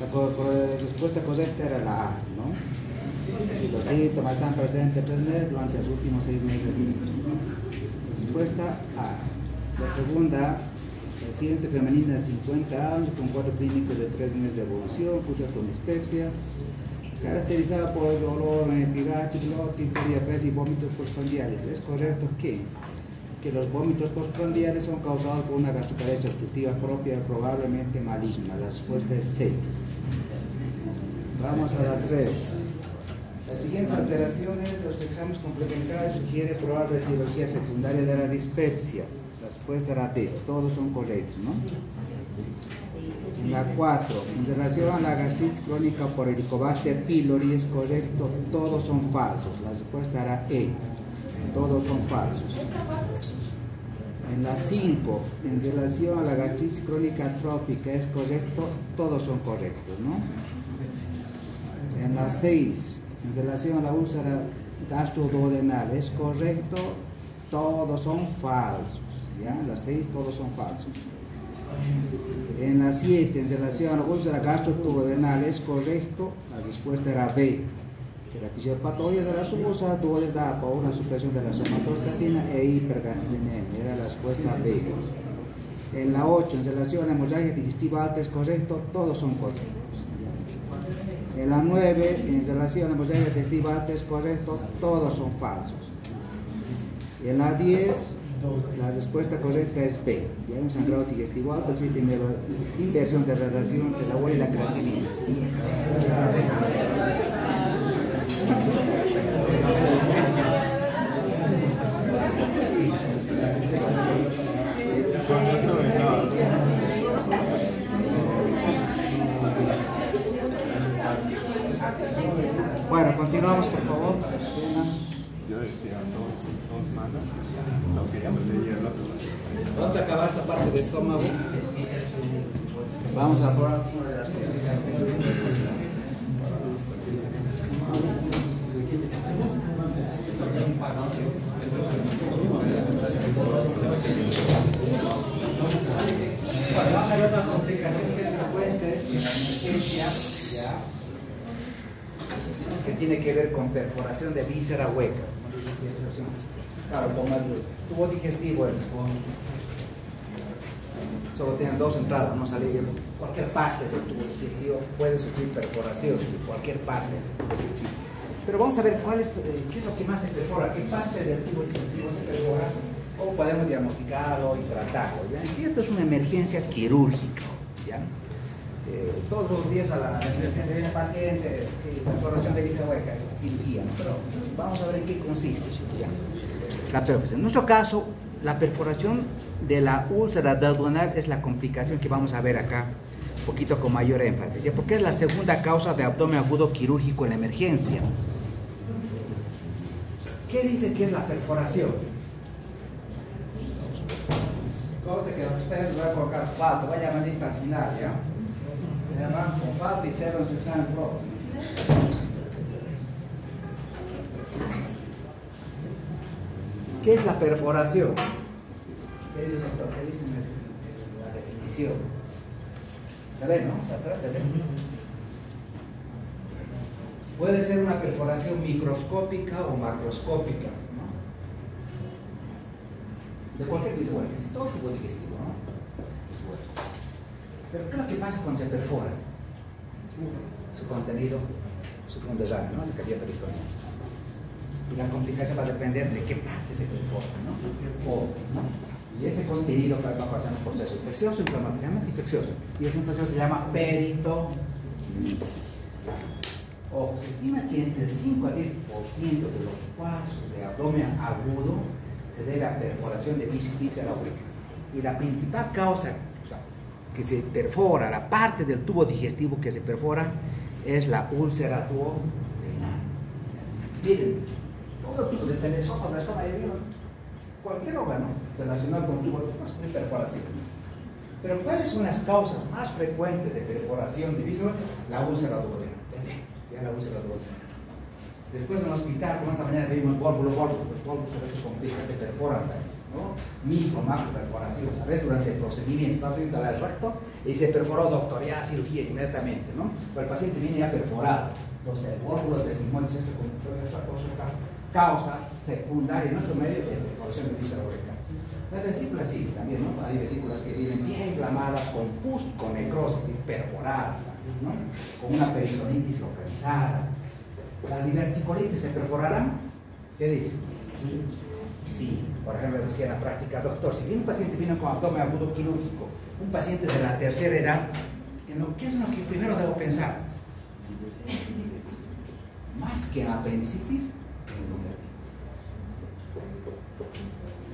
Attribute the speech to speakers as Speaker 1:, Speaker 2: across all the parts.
Speaker 1: La respuesta correcta era la A, ¿no? Si los síntomas están presentes tres meses durante los últimos seis meses de. Respuesta A. La segunda, paciente femenina de 50 años con cuadro clínico de tres meses de evolución, cursa con dispepsia, caracterizada por dolor en epigacho, glotis, diabetes y vómitos postprandiales. ¿Es correcto que? Que los vómitos postprandiales son causados por una gastroparesia obstructiva propia probablemente maligna. La respuesta es C. Vamos a la 3. Las siguientes alteraciones de los exámenes complementarios sugiere probable etiología secundaria de la dispepsia. La respuesta era D. Todos son correctos, ¿no? La 4. En relación a la gastritis crónica por Helicobacter pylori es correcto. Todos son falsos. La respuesta era E. Todos son falsos. En la 5, en relación a la gastritis crónica atrópica, ¿es correcto? Todos son correctos, ¿no? En la 6, en relación a la úlcera gastroduodenal, ¿es correcto? Todos son falsos, ¿ya? En la 6 todos son falsos. En la 7, en relación a la úlcera gastroduodenal, ¿es correcto? La respuesta era B que la fisiopatología de la les da por una supresión de la somatostatina e hipergastrinemia. Era la respuesta B. En la 8, en relación a hemorragia digestiva alta, es correcto, todos son correctos. En la 9, en relación a hemorragia digestiva alta, es correcto, todos son falsos. En la 10, la respuesta correcta es B. Ya un sangrado digestivo alto existe inversión de relación entre la agua y la creatinina. Bueno, continuamos por favor.
Speaker 2: Yo decía dos, dos manos, ya me el otro.
Speaker 1: Vamos a acabar esta parte de estómago. Vamos a probar una de las cosas. Bueno, vamos a ver una complicación que es frecuente en la emergencia, ¿ya? que que ver con perforación de víscera hueca. Claro, como el tubo digestivo es solo tienen dos entradas, no salir cualquier parte del tubo digestivo puede sufrir perforación, cualquier parte. Pero vamos a ver cuál es, eh, qué es lo que más se perfora, qué parte del tubo digestivo se perfora, cómo podemos diagnosticarlo y tratarlo. ¿ya? Y si esto es una emergencia quirúrgica, ¿ya? Eh, todos los días a la emergencia viene paciente, sí, perforación de víscera hueca, cirugía, pero vamos a ver en qué consiste. La perforación. En nuestro caso, la perforación de la úlcera duodenal es la complicación que vamos a ver acá, un poquito con mayor énfasis, ¿ya? porque es la segunda causa de abdomen agudo quirúrgico en la emergencia. ¿Qué dice que es la perforación? Corte que usted va a colocar falta, voy a lista al final, ¿ya? ¿Qué es la perforación? ¿Qué dice el doctor? ¿Qué dice en la definición? ¿Se ve, no? ¿Está atrás? ¿Se ve? Puede ser una perforación microscópica o macroscópica, ¿no? De cualquier piso, bueno, todo tipo digestivo, ¿no? Pero ¿qué lo que pasa cuando se perfora? Su contenido, su fondo de ¿no? Se cayó peritoneo y la complicación va a depender de qué parte se perfora, ¿no? Y ese contenido va a pasar un proceso infeccioso, inflamatoriamente infeccioso. Y esa infección se llama peritonitis. Ojo, se estima que entre el 5 a 10% de los casos de abdomen agudo se debe a perforación de víscera hueca. Y la principal causa que se perfora, la parte del tubo digestivo que se perfora, es la úlcera duodenal. Miren, todo tipo, desde el esófago, el estómago, cualquier órgano relacionado con tubo de perforación. Pero ¿cuáles son las causas más frecuentes de perforación de víscera? La úlcera duodenal. Ya la úlcera duodenal. Después en el hospital, como esta mañana vimos válvulo, válvulo, los válvulos a veces complican, se perforan también, ¿no? Micro, macro perforaciones, a veces durante el procedimiento, estamos viendo al recto, y se perforó, doctor, ya cirugía inmediatamente, ¿no? Pero el paciente viene ya perforado. Entonces, el órgano de sigmoide centro con esta cosa causa secundaria en nuestro medio de perforación de visa Las vesículas sí, también, ¿no? Hay vesículas que vienen bien inflamadas, con pus, con necrosis, perforadas, ¿no? Con una peritonitis localizada. ¿Las diverticulitis se perforarán? ¿Qué dice? Sí. Sí. Por ejemplo, decía en la práctica, doctor, si viene un paciente viene con abdomen agudo quirúrgico, un paciente de la tercera edad, ¿qué es lo que primero debo pensar? Más que en apendicitis,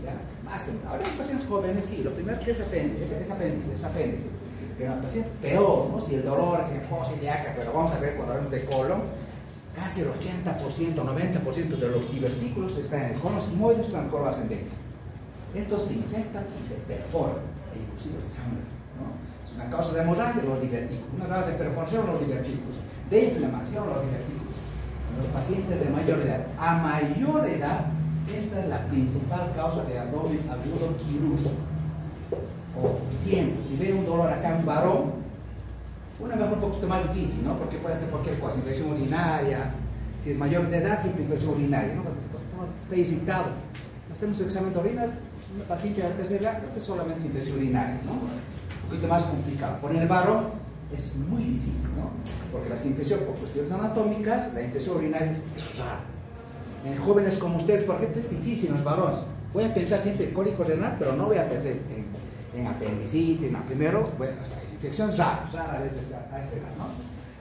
Speaker 1: ¿Ya? Más que ahora en pacientes jóvenes sí, lo primero que es apéndice, es, es apéndice, es apéndice. Pero en paciente peor, ¿no? Si el dolor es en ilíaca, pero vamos a ver cuando hablamos de colon, casi el 80%, 90% de los divertículos están en el colon sigmoide, están en colon ascendente. Estos se infectan y se perforan, e inclusive sangre. ¿no? Es una causa de hemorragia los divertículos, una causa de perforación los divertículos, de inflamación los divertículos. En los pacientes de mayor edad, a mayor edad, esta es la principal causa de abdomen agudo quirúrgico. O siempre, si ve un dolor acá en varón, una mejor un poquito más difícil, ¿no? Porque puede ser cualquier cosa, infección urinaria, si es mayor de edad, siempre infección urinaria, ¿no? Todo está irritado. Hacemos un examen de orina, un paciente de tercera edad, es solamente infección urinaria, ¿no? Un poquito más complicado. Por el varón es muy difícil, ¿no? Porque las infecciones por cuestiones anatómicas, la infección urinaria es rara. En jóvenes como ustedes, por ejemplo, es difícil en los varones. Voy a pensar siempre en cólico renal, pero no voy a pensar en, en apendicitis, no. Primero, bueno, o sea, infecciones raras, raras a veces a, esta edad, ¿no?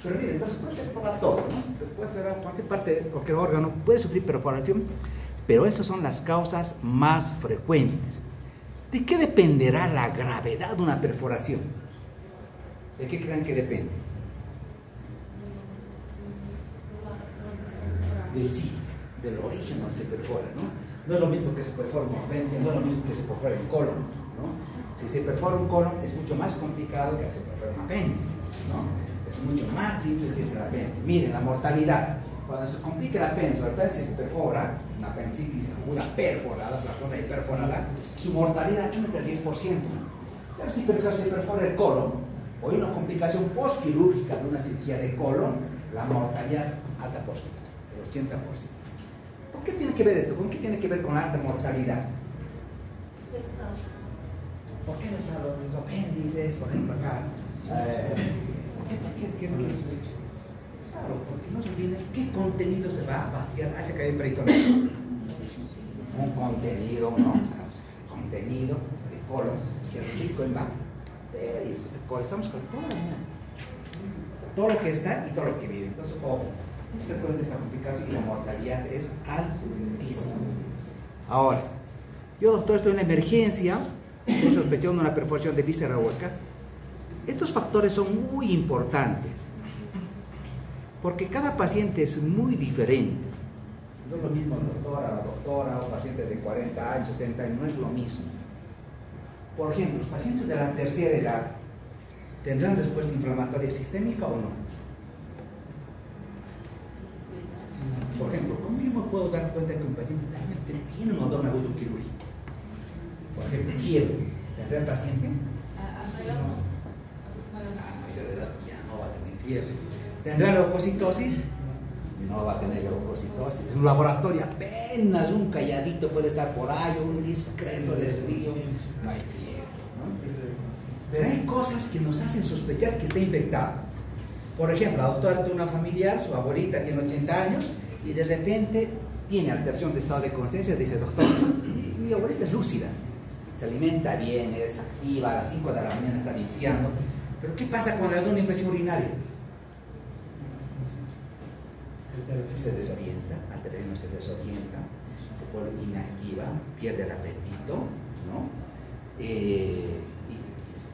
Speaker 1: Pero miren, entonces puede perforar todo, ¿no? Puede perforar cualquier parte, cualquier órgano, puede sufrir perforación, pero esas son las causas más frecuentes. ¿De qué dependerá la gravedad de una perforación? ¿De qué creen que depende? Del sitio, del origen donde se perfora, ¿no? No es lo mismo que se perfora en no es lo mismo que se perfora en colon, ¿no? Si se perfora un colon es mucho más complicado que se perfora un apéndice, ¿no? Es mucho más simple si es el apéndice. Miren, la mortalidad. Cuando se complica el apéndice, el apéndice se perfora, una apendicitis aguda perforada, la cosa perforada, su mortalidad es del 10%. Pero si se perfora el colon, o hay una complicación postquirúrgica de una cirugía de colon, la mortalidad alta por ciento, el 80%. ¿Por qué tiene que ver esto? ¿Con qué tiene que ver con la alta mortalidad? ¿Por qué los, los apéndices, por ejemplo, acá? Eh, ¿Por qué? ¿Por qué? ¿Qué, qué, Claro, porque no se olviden qué contenido se va a vaciar hacia caer el peritoneo. Un contenido, ¿no? O sea, contenido de colon que es rico en bacterias. Estamos con todo, mira. Todo lo que está y todo lo que vive. Entonces, ojo, es frecuente esta complicación y la mortalidad es altísima. Ahora, yo doctor estoy en la emergencia, estoy sospechando una perforación de víscera hueca. Estos factores son muy importantes, porque cada paciente es muy diferente. No es lo mismo el doctor, la doctora, un paciente de 40 años, 60 años, no es lo mismo. Por ejemplo, los pacientes de la tercera edad tendrán respuesta inflamatoria sistémica o no. Por ejemplo, ¿cómo yo me puedo dar cuenta que un paciente realmente tiene un odor agudo quirúrgico? Ejemplo, fiebre. ¿Tendrá el paciente? A mayor edad ya no va a tener fiebre. ¿Tendrá leucocitosis? No va a tener leucocitosis. En un laboratorio apenas un calladito puede estar por ahí, un discreto desvío. No hay fiebre. Pero hay cosas que nos hacen sospechar que está infectado. Por ejemplo, la doctora tiene una familiar, su abuelita tiene 80 años y de repente tiene alteración de estado de conciencia. Dice, doctor, mi abuelita es lúcida se alimenta bien, es activa, a las 5 de la mañana está limpiando. Pero ¿qué pasa cuando le da una infección urinaria? Se desorienta, al se desorienta, se pone inactiva, pierde el apetito, ¿no? Eh,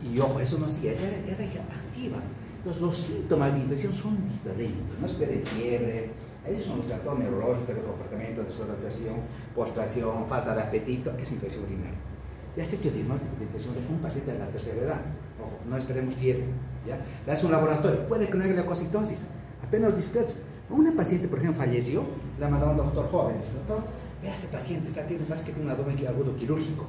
Speaker 1: y, ojo, eso no sigue, era, activa. Entonces los síntomas de infección son diferentes, no es que de fiebre, ellos son los trastornos neurológicos de comportamiento, desorientación, postración, falta de apetito, es infección urinaria ya se ha hecho diagnóstico de infección de un paciente de la tercera edad. Ojo, no esperemos fiebre. ¿ya? Le hace un laboratorio, puede que no haya leucocitosis, apenas discretos. Una paciente, por ejemplo, falleció, la mandó a un doctor joven. Doctor, vea, este paciente está teniendo más que un abdomen agudo quirúrgico.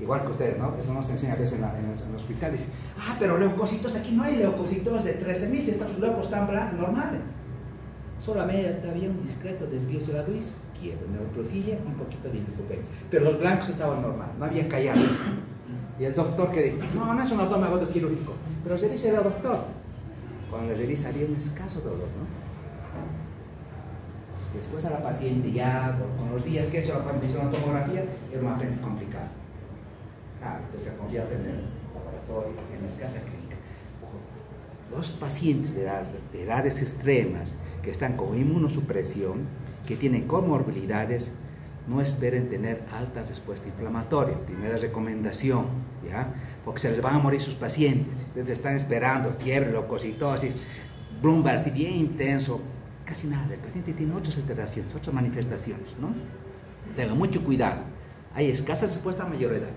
Speaker 1: igual que ustedes, ¿no? Eso nos enseña a veces en, los, hospitales. Ah, pero leucocitos, aquí no hay leucocitos de 13.000, estos leucos están normales. Solamente había un discreto desvío de la izquierda, neutrofilia, un poquito de linfopenia. Pero los blancos estaban normales, no había callado. Y el doctor que dijo, no, no es un agudo quirúrgico, pero se dice el doctor. Cuando le revisa había un escaso dolor, ¿no? Después a la paciente ya, con los días que he hecho la tomografía, era una apéndice complicada. Ah, usted se ha confiado en el laboratorio, en la escasa clínica. Los pacientes de edades extremas que están con inmunosupresión, que tienen comorbilidades, no esperen tener altas respuestas inflamatorias. Primera recomendación, ¿ya? Porque se les van a morir sus pacientes. Ustedes están esperando fiebre, leucocitosis, Bloomberg, si bien intenso, casi nada. El paciente tiene otras alteraciones, otras manifestaciones, ¿no? Tengan mucho cuidado. Hay escasa respuesta a mayor edad.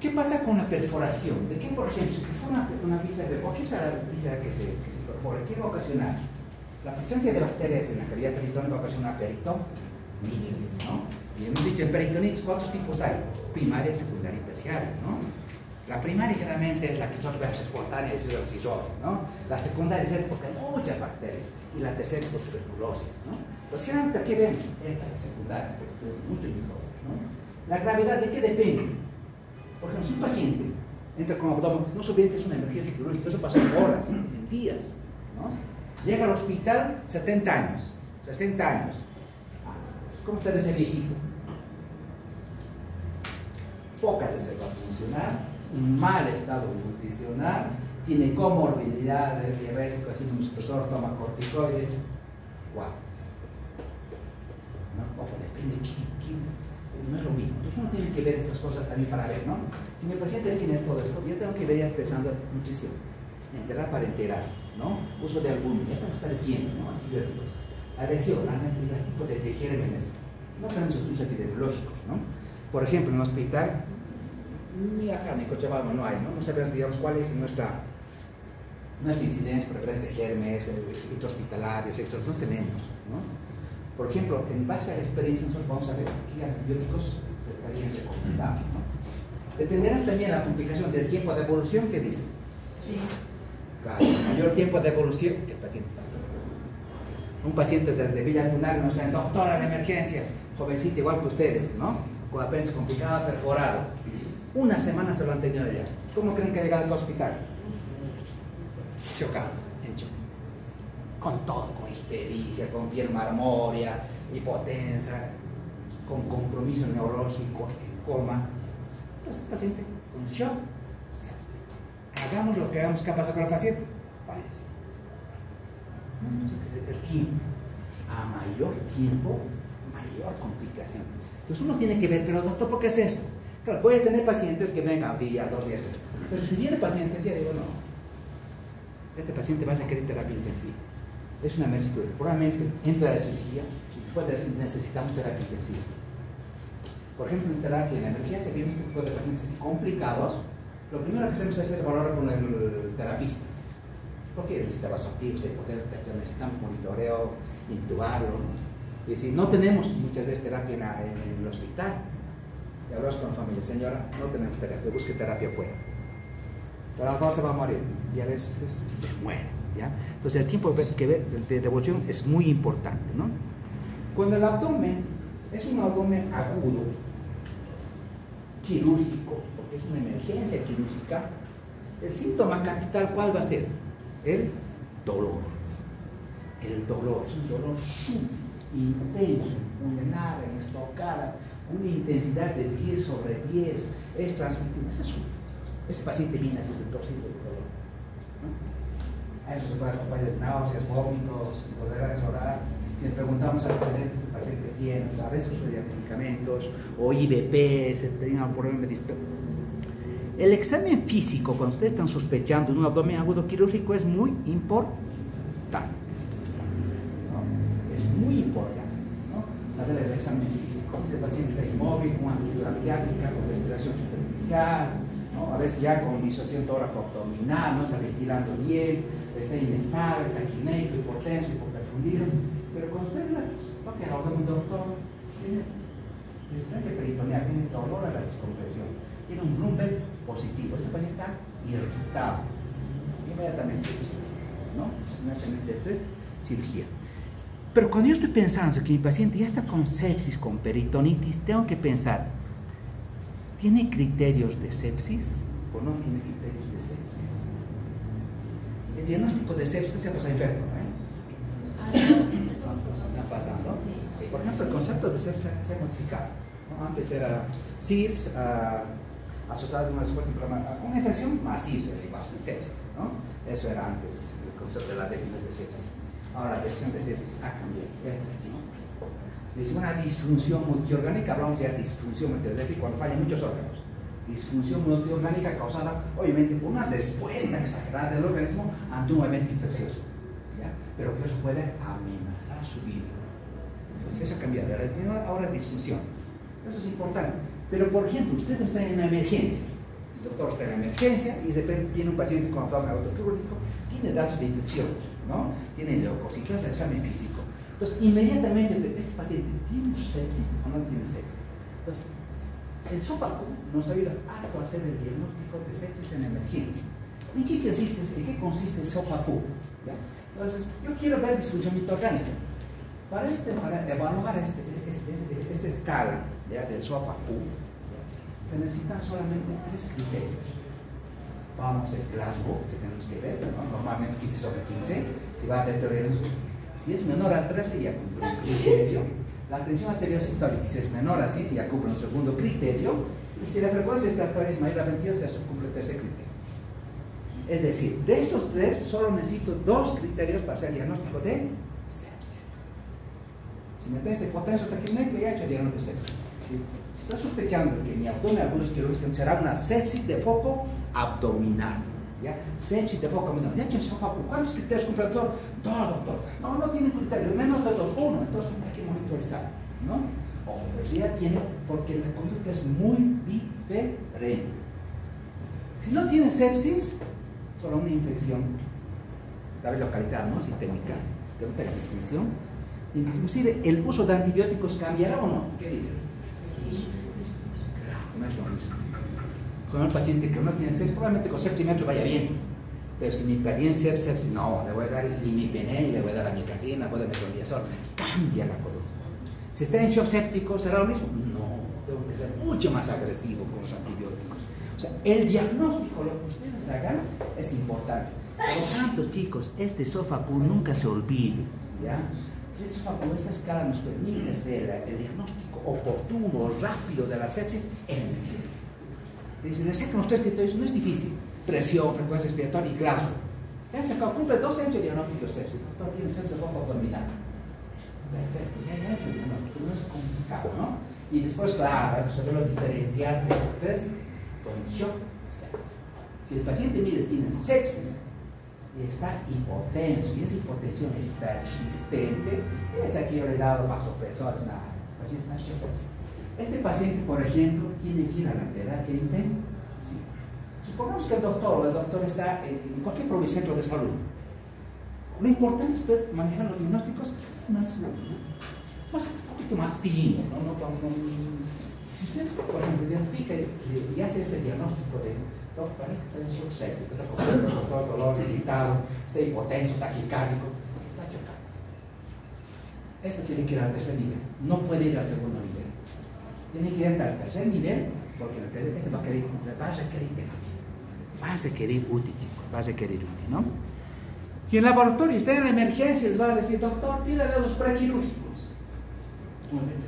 Speaker 1: ¿Qué pasa con la perforación? ¿De qué, por ejemplo, perfora una, de ¿por qué es la visa que se, que se perfora? ¿Qué va a ocasionar? La presencia de bacterias en la cavidad peritonea va a ocasionar peritonitis, ¿no? Y hemos dicho en peritonitis, ¿cuántos tipos hay? Primaria, secundaria y terciaria, ¿no? La primaria generalmente es la que nosotros vemos espontánea, es la cirrosis, ¿no? La secundaria es porque hay muchas bacterias y la tercera es por tuberculosis, ¿no? Pues generalmente aquí esta es secundaria, porque tiene mucho microbios, ¿no? La gravedad de qué depende. Por ejemplo, si un paciente entra con abdomen, no se olviden que es una emergencia quirúrgica, eso pasa en horas, en días, ¿no? Llega al hospital 70 años, 60 años. ¿Cómo está ese viejito? Pocas veces va a funcionar un mal estado nutricional, tiene comorbilidades diabéticas, inmunosupresor, toma corticoides. No, ojo, depende de quién, no es lo mismo. Entonces uno tiene que ver estas cosas también para ver, ¿no? Si mi paciente tiene todo esto, yo tengo que ver ya empezando muchísimo. Enterar para enterar, ¿no? Uso de algún, ya que estar bien, ¿no? Antibióticos. Adhesión, tipo de, de gérmenes. No tenemos estudios epidemiológicos, ¿no? Por ejemplo, en el hospital ni acá ni Cochabamba no hay, ¿no? No sabemos, digamos, cuál es nuestra, nuestra incidencia por de germes, hospitalarios, estos no tenemos, ¿no? Por ejemplo, en base a la experiencia, nosotros vamos a ver qué antibióticos se estarían recomendando, ¿no? Dependerá también la complicación del tiempo de evolución que dice. Sí. Claro, mayor tiempo de evolución que el paciente está. Un paciente de, Villa Tunar no sea doctora de emergencia, jovencita igual que ustedes, ¿no? Con apéndice complicado, perforado una semana se lo han tenido allá. ¿Cómo creen que ha llegado al hospital? Chocado, en shock. Con todo, con histericia, con piel marmórea, hipotensa, con compromiso neurológico, en coma. Pues el paciente con shock. Hagamos lo que hagamos. ¿Qué pasa con el paciente? Fallece. El tiempo. A mayor tiempo, mayor complicación. Entonces uno tiene que ver, pero doctor, ¿por qué es esto? Claro, puede tener pacientes que vengan un día, dos días, pero si viene pacientes, ya digo, no, este paciente va a requerir terapia intensiva. Es una emergencia, probablemente entra a la cirugía y después de eso necesitamos terapia intensiva. Por ejemplo, en terapia en emergencia, viene este tipo de pacientes complicados, lo primero que hacemos es valor con el terapista. Porque necesita vasoactivos, necesitamos monitoreo, intubarlo. Y si no tenemos muchas veces terapia en el hospital, y hablas con la familia, señora, no tenemos terapia, busque terapia afuera. Pero a se va a morir y a veces se muere. ¿ya? Entonces el tiempo de devolución es muy importante. ¿no? Cuando el abdomen es un abdomen agudo, quirúrgico, es una emergencia quirúrgica, el síntoma capital, ¿cuál va a ser? El dolor. El dolor, es un dolor intenso, pulmonar, estocada, una intensidad de 10 sobre 10, es transmitible. Es eso. Este paciente viene así, el torcido de dolor. A eso se puede acompañar náuseas, vómitos, poder orar. Si le preguntamos a antecedentes, este paciente tiene, a veces usa medicamentos, o IBP, se tiene un problema de dispersión. El examen físico, cuando ustedes están sospechando de un abdomen agudo quirúrgico, es muy importante. Es muy importante ¿no? saber el examen físico el paciente está inmóvil, con amplitud cardíaca, con respiración superficial, ¿no? a veces ya con disociación tóraco-abdominal, no está ventilando bien, está inestable, taquineico, hipotenso, hipoperfundido. Pero cuando usted habla, va a quedar un doctor, resistencia peritoneal, tiene dolor a la descompresión, tiene un Bloomberg positivo, este paciente está irritado, inmediatamente, ¿no? Inmediatamente esto es cirugía. Pero cuando yo estoy pensando que mi paciente ya está con sepsis, con peritonitis, tengo que pensar, ¿tiene criterios de sepsis o no tiene criterios de sepsis? El diagnóstico de sepsis se ha pasado enfermo, ¿eh? Está pasando. Por ejemplo, el concepto de sepsis se ha modificado. Antes era SIRS uh, asociado a una respuesta inflamatoria, una infección maciza, sepsis, ¿no? Eso era antes el concepto de la definición de sepsis. Ahora la definición de sepsis ha cambiado. Dice una disfunción multiorgánica, hablamos de disfunción multiorgánica, es decir, cuando fallan muchos órganos. Disfunción multiorgánica causada, obviamente, por una respuesta exagerada del organismo ante un evento infeccioso. ¿ya? Pero que eso puede amenazar su vida. Entonces, eso ha cambiado. Ahora es disfunción. Eso es importante. Pero, por ejemplo, usted está en una emergencia. El doctor está en la emergencia y de repente viene un paciente con abdomen autoquirúrgico, tiene datos de infección, ¿no? Tiene leucocitos, el examen físico. Entonces, inmediatamente, este paciente tiene sepsis o no tiene sepsis. Entonces, el SOFACO nos ayuda a hacer el diagnóstico de sepsis en emergencia. ¿En qué consiste, en qué consiste el SOFACO? Entonces, yo quiero ver disfunción mitocárdica. Para, este, para evaluar este, este, este, esta escala del SOFACO, se necesitan solamente tres criterios. Vamos, es Glasgow, que tenemos que ver, ¿no? normalmente es 15 sobre 15. Si va a deteriorarse si es menor a 13, ya cumple un criterio. La tensión arterial sistólica, si es menor a 100, ya cumple un segundo criterio. Y si la frecuencia respiratoria es mayor a 22, ya se cumple el tercer criterio. Es decir, de estos tres, solo necesito dos criterios para hacer el diagnóstico de sepsis. Si me tenés hipotenso taquimnémico, ya he hecho el diagnóstico de sepsis. Si estoy sospechando que mi abdomen algunos quirúrgico será una sepsis de foco abdominal. ¿Ya? Sepsis de foco abdominal. De hecho, ¿cuántos criterios cumple el doctor? Dos, doctor. No, no tiene criterios, menos de los uno. Entonces hay que monitorizar. ¿no? O ya tiene, porque la conducta es muy diferente. Si no tiene sepsis, solo una infección, tal localizada, ¿no? Sistémica, que no tenga disfunción. Inclusive, ¿el uso de antibióticos cambiará o no? ¿Qué dice? Es con un paciente que no tiene sepsis, probablemente con sepsis vaya bien. Pero si mi paciente sepsis, no, le voy a dar imipenem, le voy a dar amicacina, voy a dar metronidazol. Cambia la conducta. Si está en shock séptico, ¿será lo mismo? No, tengo que ser mucho más agresivo con los antibióticos. O sea, el diagnóstico, lo que ustedes hagan, es importante. Por lo tanto, chicos, este SOFACU nunca se olvide. ¿ya? Este SOFACU, esta escala nos permite hacer el diagnóstico oportuno, rápido de la sepsis en emergencia. Dicen, hacer con los tres criterios no es difícil. Presión, frecuencia respiratoria y glaso. Ya se cumple dos hechos diagnósticos sepsis. El doctor tiene sepsis poco abdominal. Perfecto, ya he hecho el diagnóstico, no es complicado, ¿no? Y después, claro, hay que saberlo diferenciar de tres con shock séptico. Si el paciente, mire, tiene sepsis y está hipotenso, y esa hipotensión es persistente, es aquí yo le he dado vasopresor, nada, séptico. Este paciente, por ejemplo, tiene que ir a la terapia intensiva. Supongamos que el doctor el doctor está en cualquier centro de salud. Lo importante es manejar los diagnósticos es más, más, un poquito más fino. ¿no? No, no, si usted, por ejemplo, identifica y hace este diagnóstico de doctor, que está en shock séptico, está con dolor, excitado, está hipotenso, taquicárdico. Esto tiene que ir al tercer nivel, no puede ir al segundo nivel tiene que ir al tercer nivel, porque este va a, querer, va a requerir terapia. Va a requerir UTI, chicos, va a requerir UTI, ¿no? Y en el laboratorio está en la emergencia, les va a decir, doctor, pídale a los prequirúrgicos.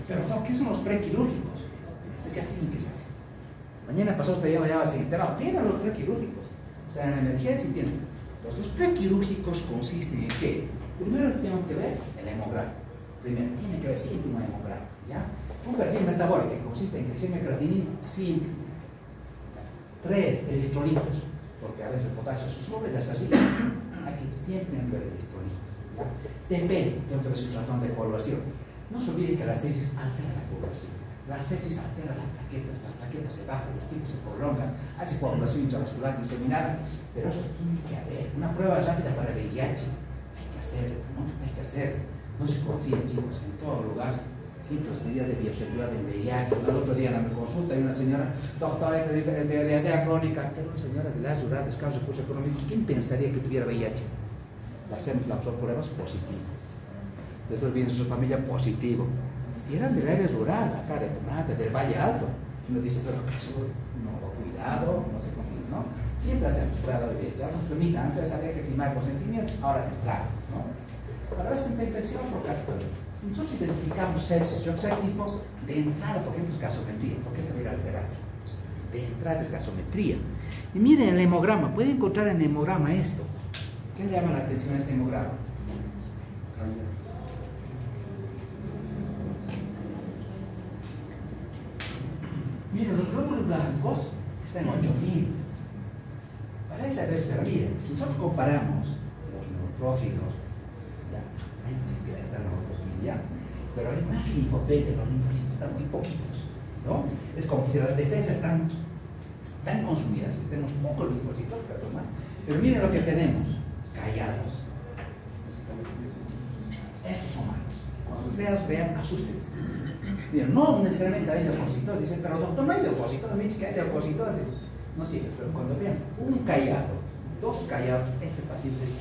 Speaker 1: Pero, doctor, ¿qué son los prequirúrgicos? Este ya tiene que saber. Mañana pasó usted ya a decir, no, pídale a los prequirúrgicos. O sea, en la emergencia tienen. Los, los prequirúrgicos consisten en qué? Primero tengo que ver el hemograma. Primero, tiene que siempre un hemograma, ¿ya? Un perfil metabólico que consiste en glicemia creatinina simple. Tres, electrolitos, porque a veces el potasio se sube las arriba. Hay que siempre tener que ver electrolitos. Depende, tengo que ver su tratón de coagulación. No se olvide que la sepsis altera la coagulación. La sepsis altera las plaquetas, las plaquetas se bajan, los tiempos se prolongan, hace coagulación intravascular diseminada, pero eso tiene que haber. Una prueba rápida para el VIH, hay que hacerlo, ¿no? Hay que hacerlo. No se confíen, chicos, en todo lugar Siempre las medidas de bioseguridad de VIH. El otro día en la consulta hay una señora, doctora de, de, de, de crónica, pero una señora de la rural de escasos recursos económicos, ¿quién pensaría que tuviera VIH? Le hacemos las pruebas positivo. Después viene su familia positivo. Si eran del área rural, acá de Punata, del Valle Alto. Uno dice, pero acaso no, cuidado, no se confía, ¿no? Siempre hacemos pruebas de VIH. Nos permite, antes había que firmar consentimiento, ahora temprano, ¿no? Para ver si está infección caso. Si nosotros identificamos sepsis shock tipo, de entrada, por ejemplo, es gasometría, porque esta viene la terapia. De entrada es gasometría. Y miren el hemograma, pueden encontrar en el hemograma esto. ¿Qué le llama la atención a este hemograma? Miren, los glóbulos blancos están en 8000. Parece haber, pero miren, si nosotros comparamos los neutrófilos, neutrofilia, pero hay más linfopenia, los linfocitos están muy poquitos, ¿no? Es como si las defensas están tan consumidas, tenemos pocos linfocitos, pero más. Pero miren lo que tenemos, callados. Estos son malos. Cuando ustedes vean, asústense. Miren, no necesariamente hay leucocitos, dicen, pero doctor, no hay leucocitos, me dice que hay leucocitos. No sirve, pero cuando vean un callado, dos callados, este paciente es.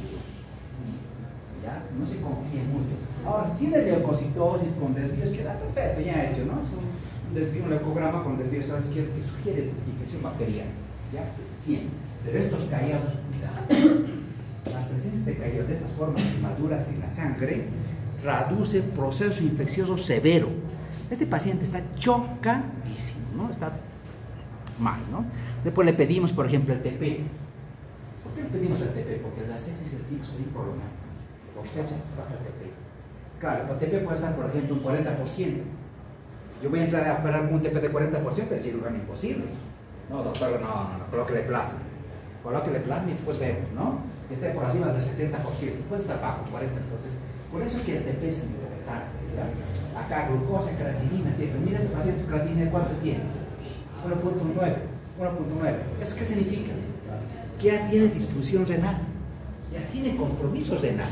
Speaker 1: No se confíe mucho. Ahora, si tiene leucocitosis con desvíos, queda perfecto, ya hecho, ¿no? Es un, desvío, un leucograma con la izquierda que sugiere infección bacteriana. ¿Ya? Siempre. Pero estos callados, cuidado. La presencia de callados de estas formas maduras en la sangre traduce proceso infeccioso severo. Este paciente está chocadísimo, ¿no? Está mal, ¿no? Después le pedimos, por ejemplo, el TP. ¿Por qué le pedimos el TP? Porque la sepsis el tiempo se prolongado. Por sepsis se baja el TP. Claro, el TP puede estar, por ejemplo, un 40%. Yo voy a entrar a operar un TP de 40%, es cirugía imposible. No, doctor, no, no, no, colóquele plasma. Colóquele plasma y después vemos, ¿no? Esté por encima del 70%, puede estar bajo, 40%. Entonces, por eso que el TP es importante, ¿verdad? Acá glucosa, creatinina, siempre. Mira este paciente, su creatinina, ¿cuánto tiene? 1.9, 1.9. ¿Eso qué significa? Que ya tiene disfunción renal, ya tiene compromiso renal,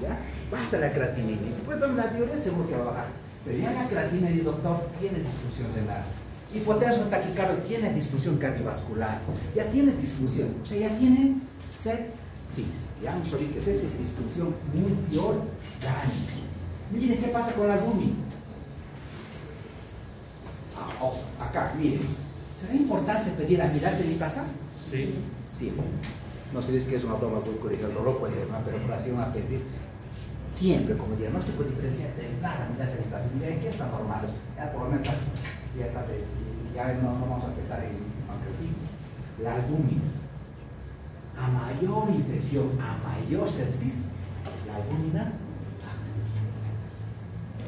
Speaker 1: ¿ya? Basta la creatinina. Y después vemos la teoría, seguro que va a bajar. Pero ya la creatina, y doctor, tiene disfunción renal. Y potasio taquicardio tiene disfunción cardiovascular, ya tiene disfunción, o sea, ya tiene sepsis, ya no sabía que sepsis es disfunción multiorgánica. Miren qué pasa con la albúmina. Ah, oh, acá, miren. ¿Será importante pedir a mirarse en mi casa?
Speaker 2: Sí.
Speaker 1: Sí. No sé si es una broma muy el dolor puede ser una perforación, a pedir. Siempre, como diagnóstico diferencial, de nada mirarse en mi casa. Miren, aquí está normal. Ya por lo menos ya está ya no, no, vamos a empezar en pancreatitis. La albúmina. A mayor infección, a mayor sepsis, la albúmina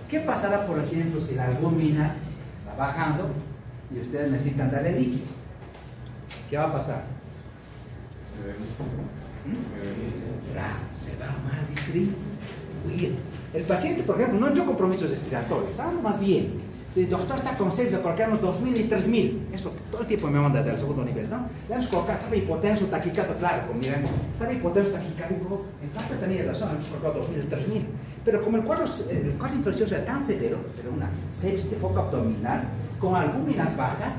Speaker 1: ¿Qué pasará, por ejemplo, si la albúmina está bajando y ustedes necesitan darle líquido? ¿Qué va a pasar? ¿Mm? Se va mal distribuir. El paciente, por ejemplo, no entró compromisos respiratorios, estaba más bien. El doctor está con de colocarnos 2.000 y 3.000. Eso todo el tiempo me manda del segundo nivel, ¿no? Le hemos colocado, estaba hipotenso, taquicado, claro, pues miren, estaba hipotenso, taquicárdico. En parte tenía razón, hemos colocado 2.000 y 3.000. Pero como el cuadro, el cuadro infeccioso era tan severo, pero una sepsis de foco abdominal, con albúminas bajas,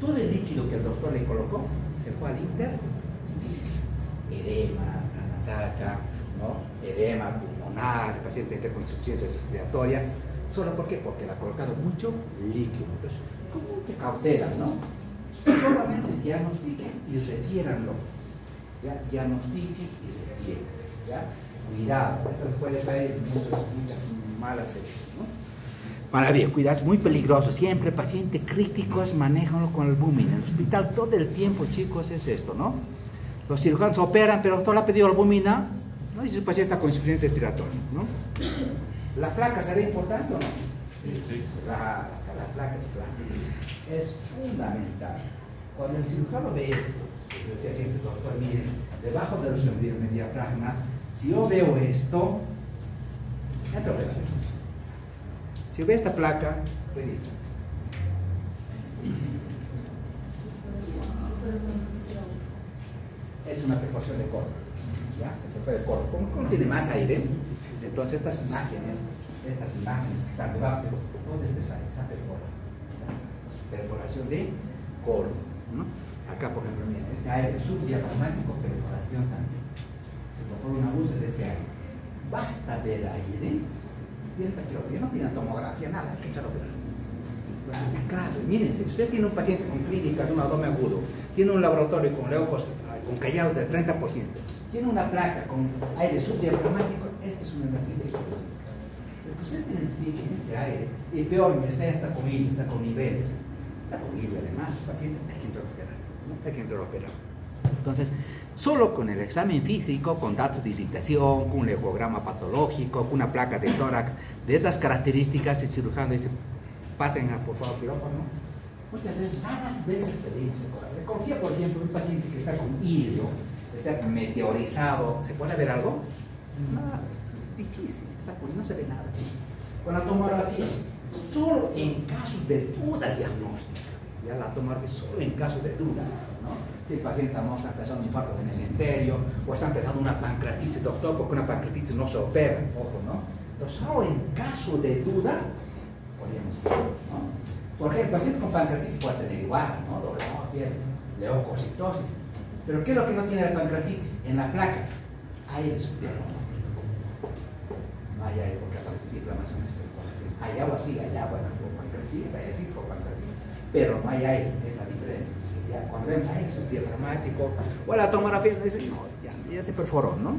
Speaker 1: todo el líquido que el doctor le colocó se fue al intersticio. Edemas, saca, ¿no? Edema pulmonar, el paciente entra con insuficiencia respiratoria ¿Solo por? Porque le ha colocado mucho líquido. Entonces, con mucha cautela, ¿no? Solamente diagnostiquen y refiéranlo. ¿Ya? Diagnostiquen y refieren. ¿Ya? Cuidado, esto les puede traer muchas, muchas malas hechas, ¿no? Maravilla, cuidado, es muy peligroso. Siempre paciente críticos, manéjanlo con el booming. En el hospital todo el tiempo, chicos, es esto, ¿no? Los cirujanos operan, pero doctor le ha pedido albumina, ¿no? Y ese paciente está con insuficiencia respiratoria, ¿no? ¿La placa será importante o no?
Speaker 2: Sí, sí.
Speaker 1: La, la placa es placa. Es fundamental. Cuando el cirujano ve esto, les decía siempre, doctor, miren, debajo de los mediafragmas, si yo veo esto, entonces, si ve esta placa, ¿qué dice? Es una perforación de corno. Se perfora el colon. Como, como tiene más aire, entonces estas imágenes, estas imágenes que están debajo, ¿dónde está esa perfora? Perforación de colon, ¿no? Acá, por ejemplo, mira, este aire subdiafragmático, perforación también. Se perfora una luz de este aire. Basta ver aire, tiene taquigrafía, no piden tomografía, nada, hay que echar a operar. Claro, mírense, si ustedes tienen un paciente con clínica de un abdomen agudo, tiene un laboratorio con leucos, con callados del 30%, tiene una placa con aire subdiafragmático, esta es una emergencia quirúrgica. Pero que ustedes identifiquen este aire, y peor, mire, está, está con hilo, está con niveles, está con hilo además, el paciente hay que interoperar, ¿no? hay que interoperar. Entonces, solo con el examen físico, con datos de excitación, con un ecograma patológico, con una placa de tórax de estas características, el cirujano dice, pasen a, por favor, quirófano. Muchas veces, raras veces pedimos el corazón. Confía, por ejemplo, un paciente que está con hilo, está meteorizado, ¿se puede ver algo? No, es difícil, está con no se ve nada. Con la tomografía, solo en casos de duda diagnóstica, ya la tomografía solo en casos de duda, ¿no? Si el paciente no está empezando un infarto de mesenterio o está empezando una pancreatitis, doctor, porque una pancreatitis no se opera, ojo, ¿no? Entonces, solo en caso de duda, podríamos hacer, ¿no? Por ejemplo, el paciente con pancreatitis puede tener igual, ¿no? Dolor, fiebre, leucocitosis. Pero ¿qué es lo que no tiene la pancreatitis? En la placa, aire. No hay aire porque aparte sí inflamación es. Hay agua, sí, hay agua con pancreatitis, hay así pancreatitis. Pero no hay aire, es la diferencia. Ya, cuando vemos aire subdiafragmático o la tomografía, dice, no, ya, ya se perforó, ¿no?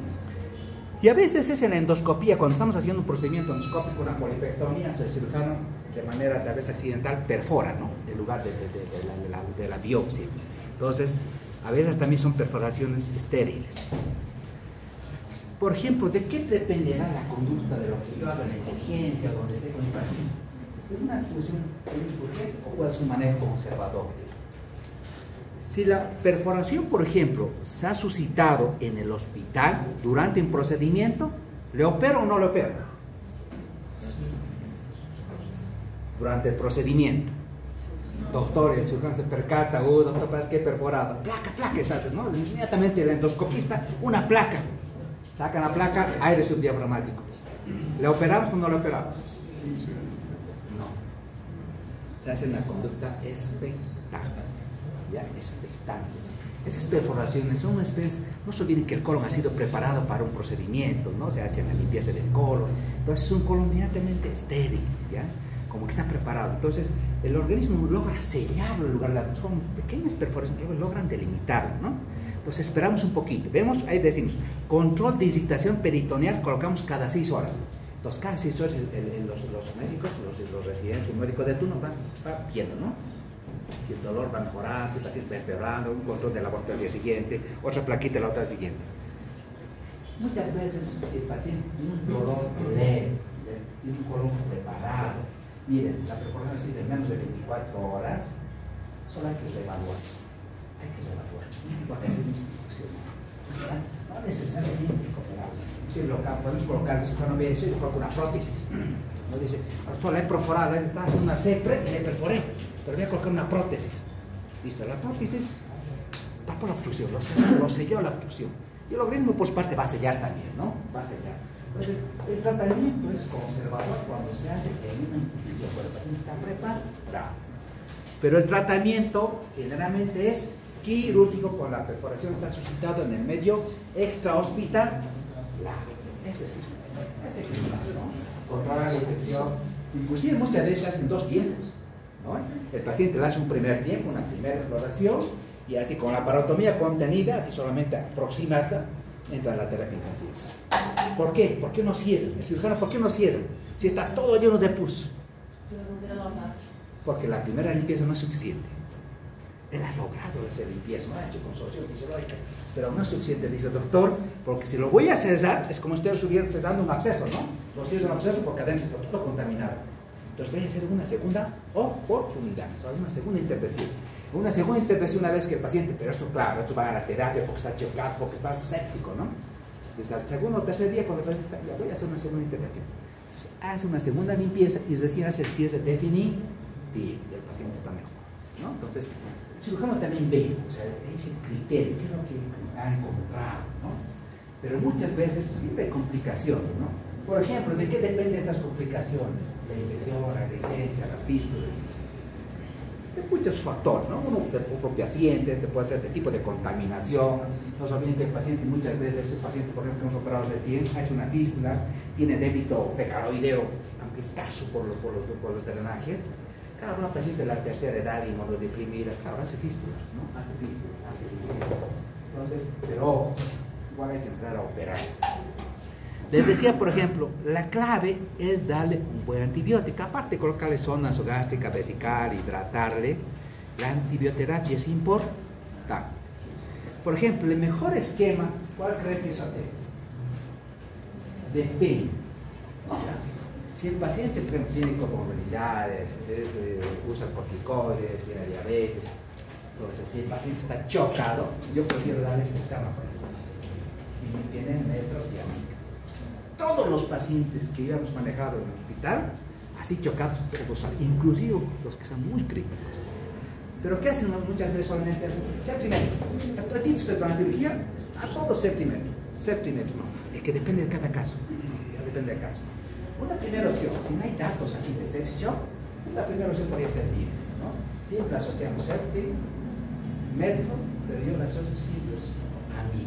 Speaker 1: Y a veces es en la endoscopía, cuando estamos haciendo un procedimiento endoscópico, una polipectomía, el cirujano de manera tal vez accidental perfora ¿no? el lugar de, de, de, la, de, la, de, la, biopsia. Entonces, a veces también son perforaciones estériles. Por ejemplo, ¿de qué dependerá la conducta de lo que yo haga en la emergencia, donde esté con el paciente? ¿De una actuación o es un manejo conservador? Si la perforación, por ejemplo, se ha suscitado en el hospital durante un procedimiento, ¿le opero o no le opero? Durante el procedimiento. Doctor, el cirujano se percata, uh, doctor, parece que perforado. Placa, placa, ¿no? Inmediatamente el endoscopista, una placa. Sacan la placa, aire subdiafragmático. ¿Le operamos o no le operamos? No. Se hace una conducta expectante ya expectante. Esas perforaciones son una especie, no se olviden que el colon ha sido preparado para un procedimiento, ¿no? Se hace la limpieza del colon, entonces es un colon inmediatamente estéril, ¿ya? Como que está preparado. Entonces el organismo logra sellarlo en lugar de son pequeñas perforaciones, logran delimitarlo, ¿no? Entonces esperamos un poquito. Vemos, ahí decimos, control de excitación peritoneal colocamos cada seis horas. Entonces cada seis horas el, el, los, los, médicos, los, los residentes, un médico de turno va, va viendo, ¿no? si el dolor va mejorando, si el paciente va empeorando, un control de laboratorio al día siguiente, otra plaquita la otra siguiente. Muchas veces si el paciente tiene un dolor leve, tiene un colon preparado, miren, la perforación de menos de 24 horas, solo hay que reevaluar. Hay que reevaluar. Y digo que es una institución. No necesariamente cooperar. Si podemos colocar, no ve eso, yo coloco una prótesis. No dice, solo he perforado, está haciendo una y le perforé pero voy a colocar una prótesis. Listo, la prótesis tapó la obstrucción, lo selló, lo selló la obstrucción. Y el organismo, por su parte, va a sellar también, ¿no? Va a sellar. Entonces, el tratamiento es conservador cuando se hace en una institución, cuando el paciente está preparado. Pero el tratamiento generalmente es quirúrgico cuando la perforación se ha suscitado en el medio extrahospitalar. Es decir, es equilibrado, ¿no? Controlar la infección. Inclusive muchas veces hacen dos tiempos. El paciente le hace un primer tiempo, una primera exploración, y así con la parotomía contenida, así solamente aproxima hasta, entra en la terapia intensiva. ¿Por qué? ¿Por qué no cierra? El cirujano, ¿por qué no cierra? Si está todo lleno de pus. Porque la primera limpieza no es suficiente. Él ha logrado esa limpieza, no ha hecho con soluciones fisiológicas, pero no es suficiente, dice el doctor, porque si lo voy a cesar, es como si estuviera cesando un absceso, ¿no? Lo cierro un absceso porque adentro está todo contaminado. Entonces voy a hacer una segunda oportunidad, o sea, una segunda intervención. Una segunda intervención una vez que el paciente, pero esto claro, esto va a la terapia porque está chocado, porque está séptico, ¿no? Entonces al segundo o tercer día cuando el paciente ya voy a hacer una segunda intervención. Entonces hace una segunda limpieza y recién hace el cierre definitivo y el paciente está mejor, ¿no? Entonces el cirujano también ve, o sea, es el criterio, qué es lo que ha encontrado, ¿no? Pero muchas veces siempre hay complicaciones, ¿no? Por ejemplo, ¿de qué dependen estas complicaciones? La infección, la licencia, las fístulas. De muchos factores, ¿no? Uno, del propio paciente, te puede ser de tipo de contaminación. No se olviden que el paciente muchas veces, el paciente, por ejemplo, que hemos operado recién, ha hecho una fístula, tiene débito fecaloideo, aunque escaso por los, por los, por los drenajes. Claro, una paciente de la tercera edad inmunodeprimida, claro, hace fístulas, ¿no? Hace fístulas, hace fístulas. Entonces, pero igual hay que entrar a operar. Les decía, por ejemplo, la clave es darle un buen antibiótico. Aparte, colocarle zona nasogástrica, vesical, hidratarle. La antibioterapia es importante. Por ejemplo, el mejor esquema, ¿cuál cree que es? Depende. Si el paciente tiene comorbilidades, eh, usa corticoides, tiene diabetes, entonces si el paciente está chocado, yo prefiero darle este esquema, por ejemplo. Y tiene metro y todos los pacientes que habíamos manejado en el hospital, así chocados, inclusive los que son muy críticos. Pero ¿qué hacen muchas veces solamente? Septimetro. ¿A ustedes van a cirugía? A todos septimetro. Septimetro, no. Es que depende de cada caso. Ya depende del caso. Una primera opción, si no hay datos así de sepsis la primera opción podría ser bien, ¿no? Siempre asociamos septic, metro, pero yo la asocio siempre a mí.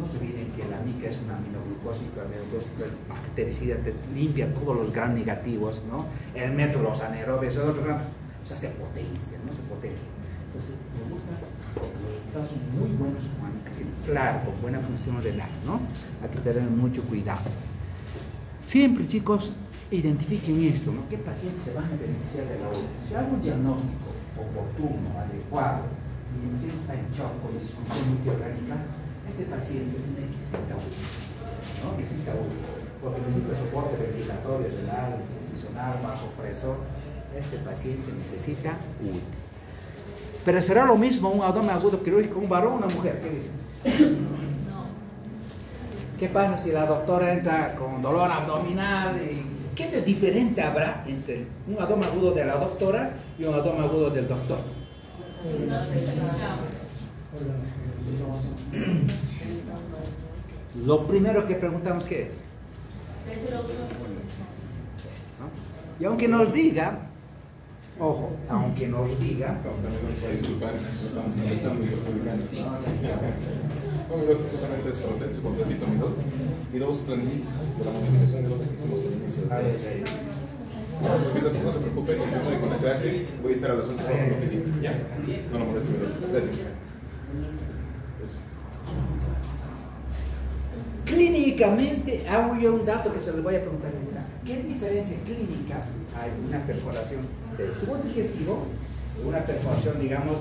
Speaker 1: No se olviden que la mica es un aminoglucósico, aminoglucósico bactericida, te limpia todos los gran negativos, ¿no? El metro, los anaerobios, el otro gran, o sea, se potencia, ¿no? Se potencia. Entonces, me gusta, los resultados son muy buenos con amica, claro, con buena función renal, ¿no? Hay que tener mucho cuidado. Siempre, chicos, identifiquen esto, ¿no? ¿Qué pacientes se van a beneficiar de la obra? Si hay un diagnóstico oportuno, adecuado, si el paciente está en shock con disfunción multiorgánica, este paciente necesita UTI, ¿no? Necesita UTI, porque necesita soporte ventilatorio, renal, nutricional, vasopresor. Este paciente necesita UTI. Pero será lo mismo un abdomen agudo quirúrgico, un varón o una mujer, ¿qué dicen? ¿Qué pasa si la doctora entra con dolor abdominal? Y ¿Qué de diferente habrá entre un abdomen agudo de la doctora y un abdomen agudo del doctor? Lo primero que preguntamos, ¿qué es? Y aunque nos diga, ojo, aunque nos diga,
Speaker 2: y dos planillitas de la modificación que inicio. No, se preocupe, voy a estar a las 11 en la oficina. Ya, no lo moleste, gracias.
Speaker 1: Clínicamente, hago yo un dato que se les voy a preguntar. ¿Qué diferencia clínica hay una perforación del tubo digestivo una perforación, digamos,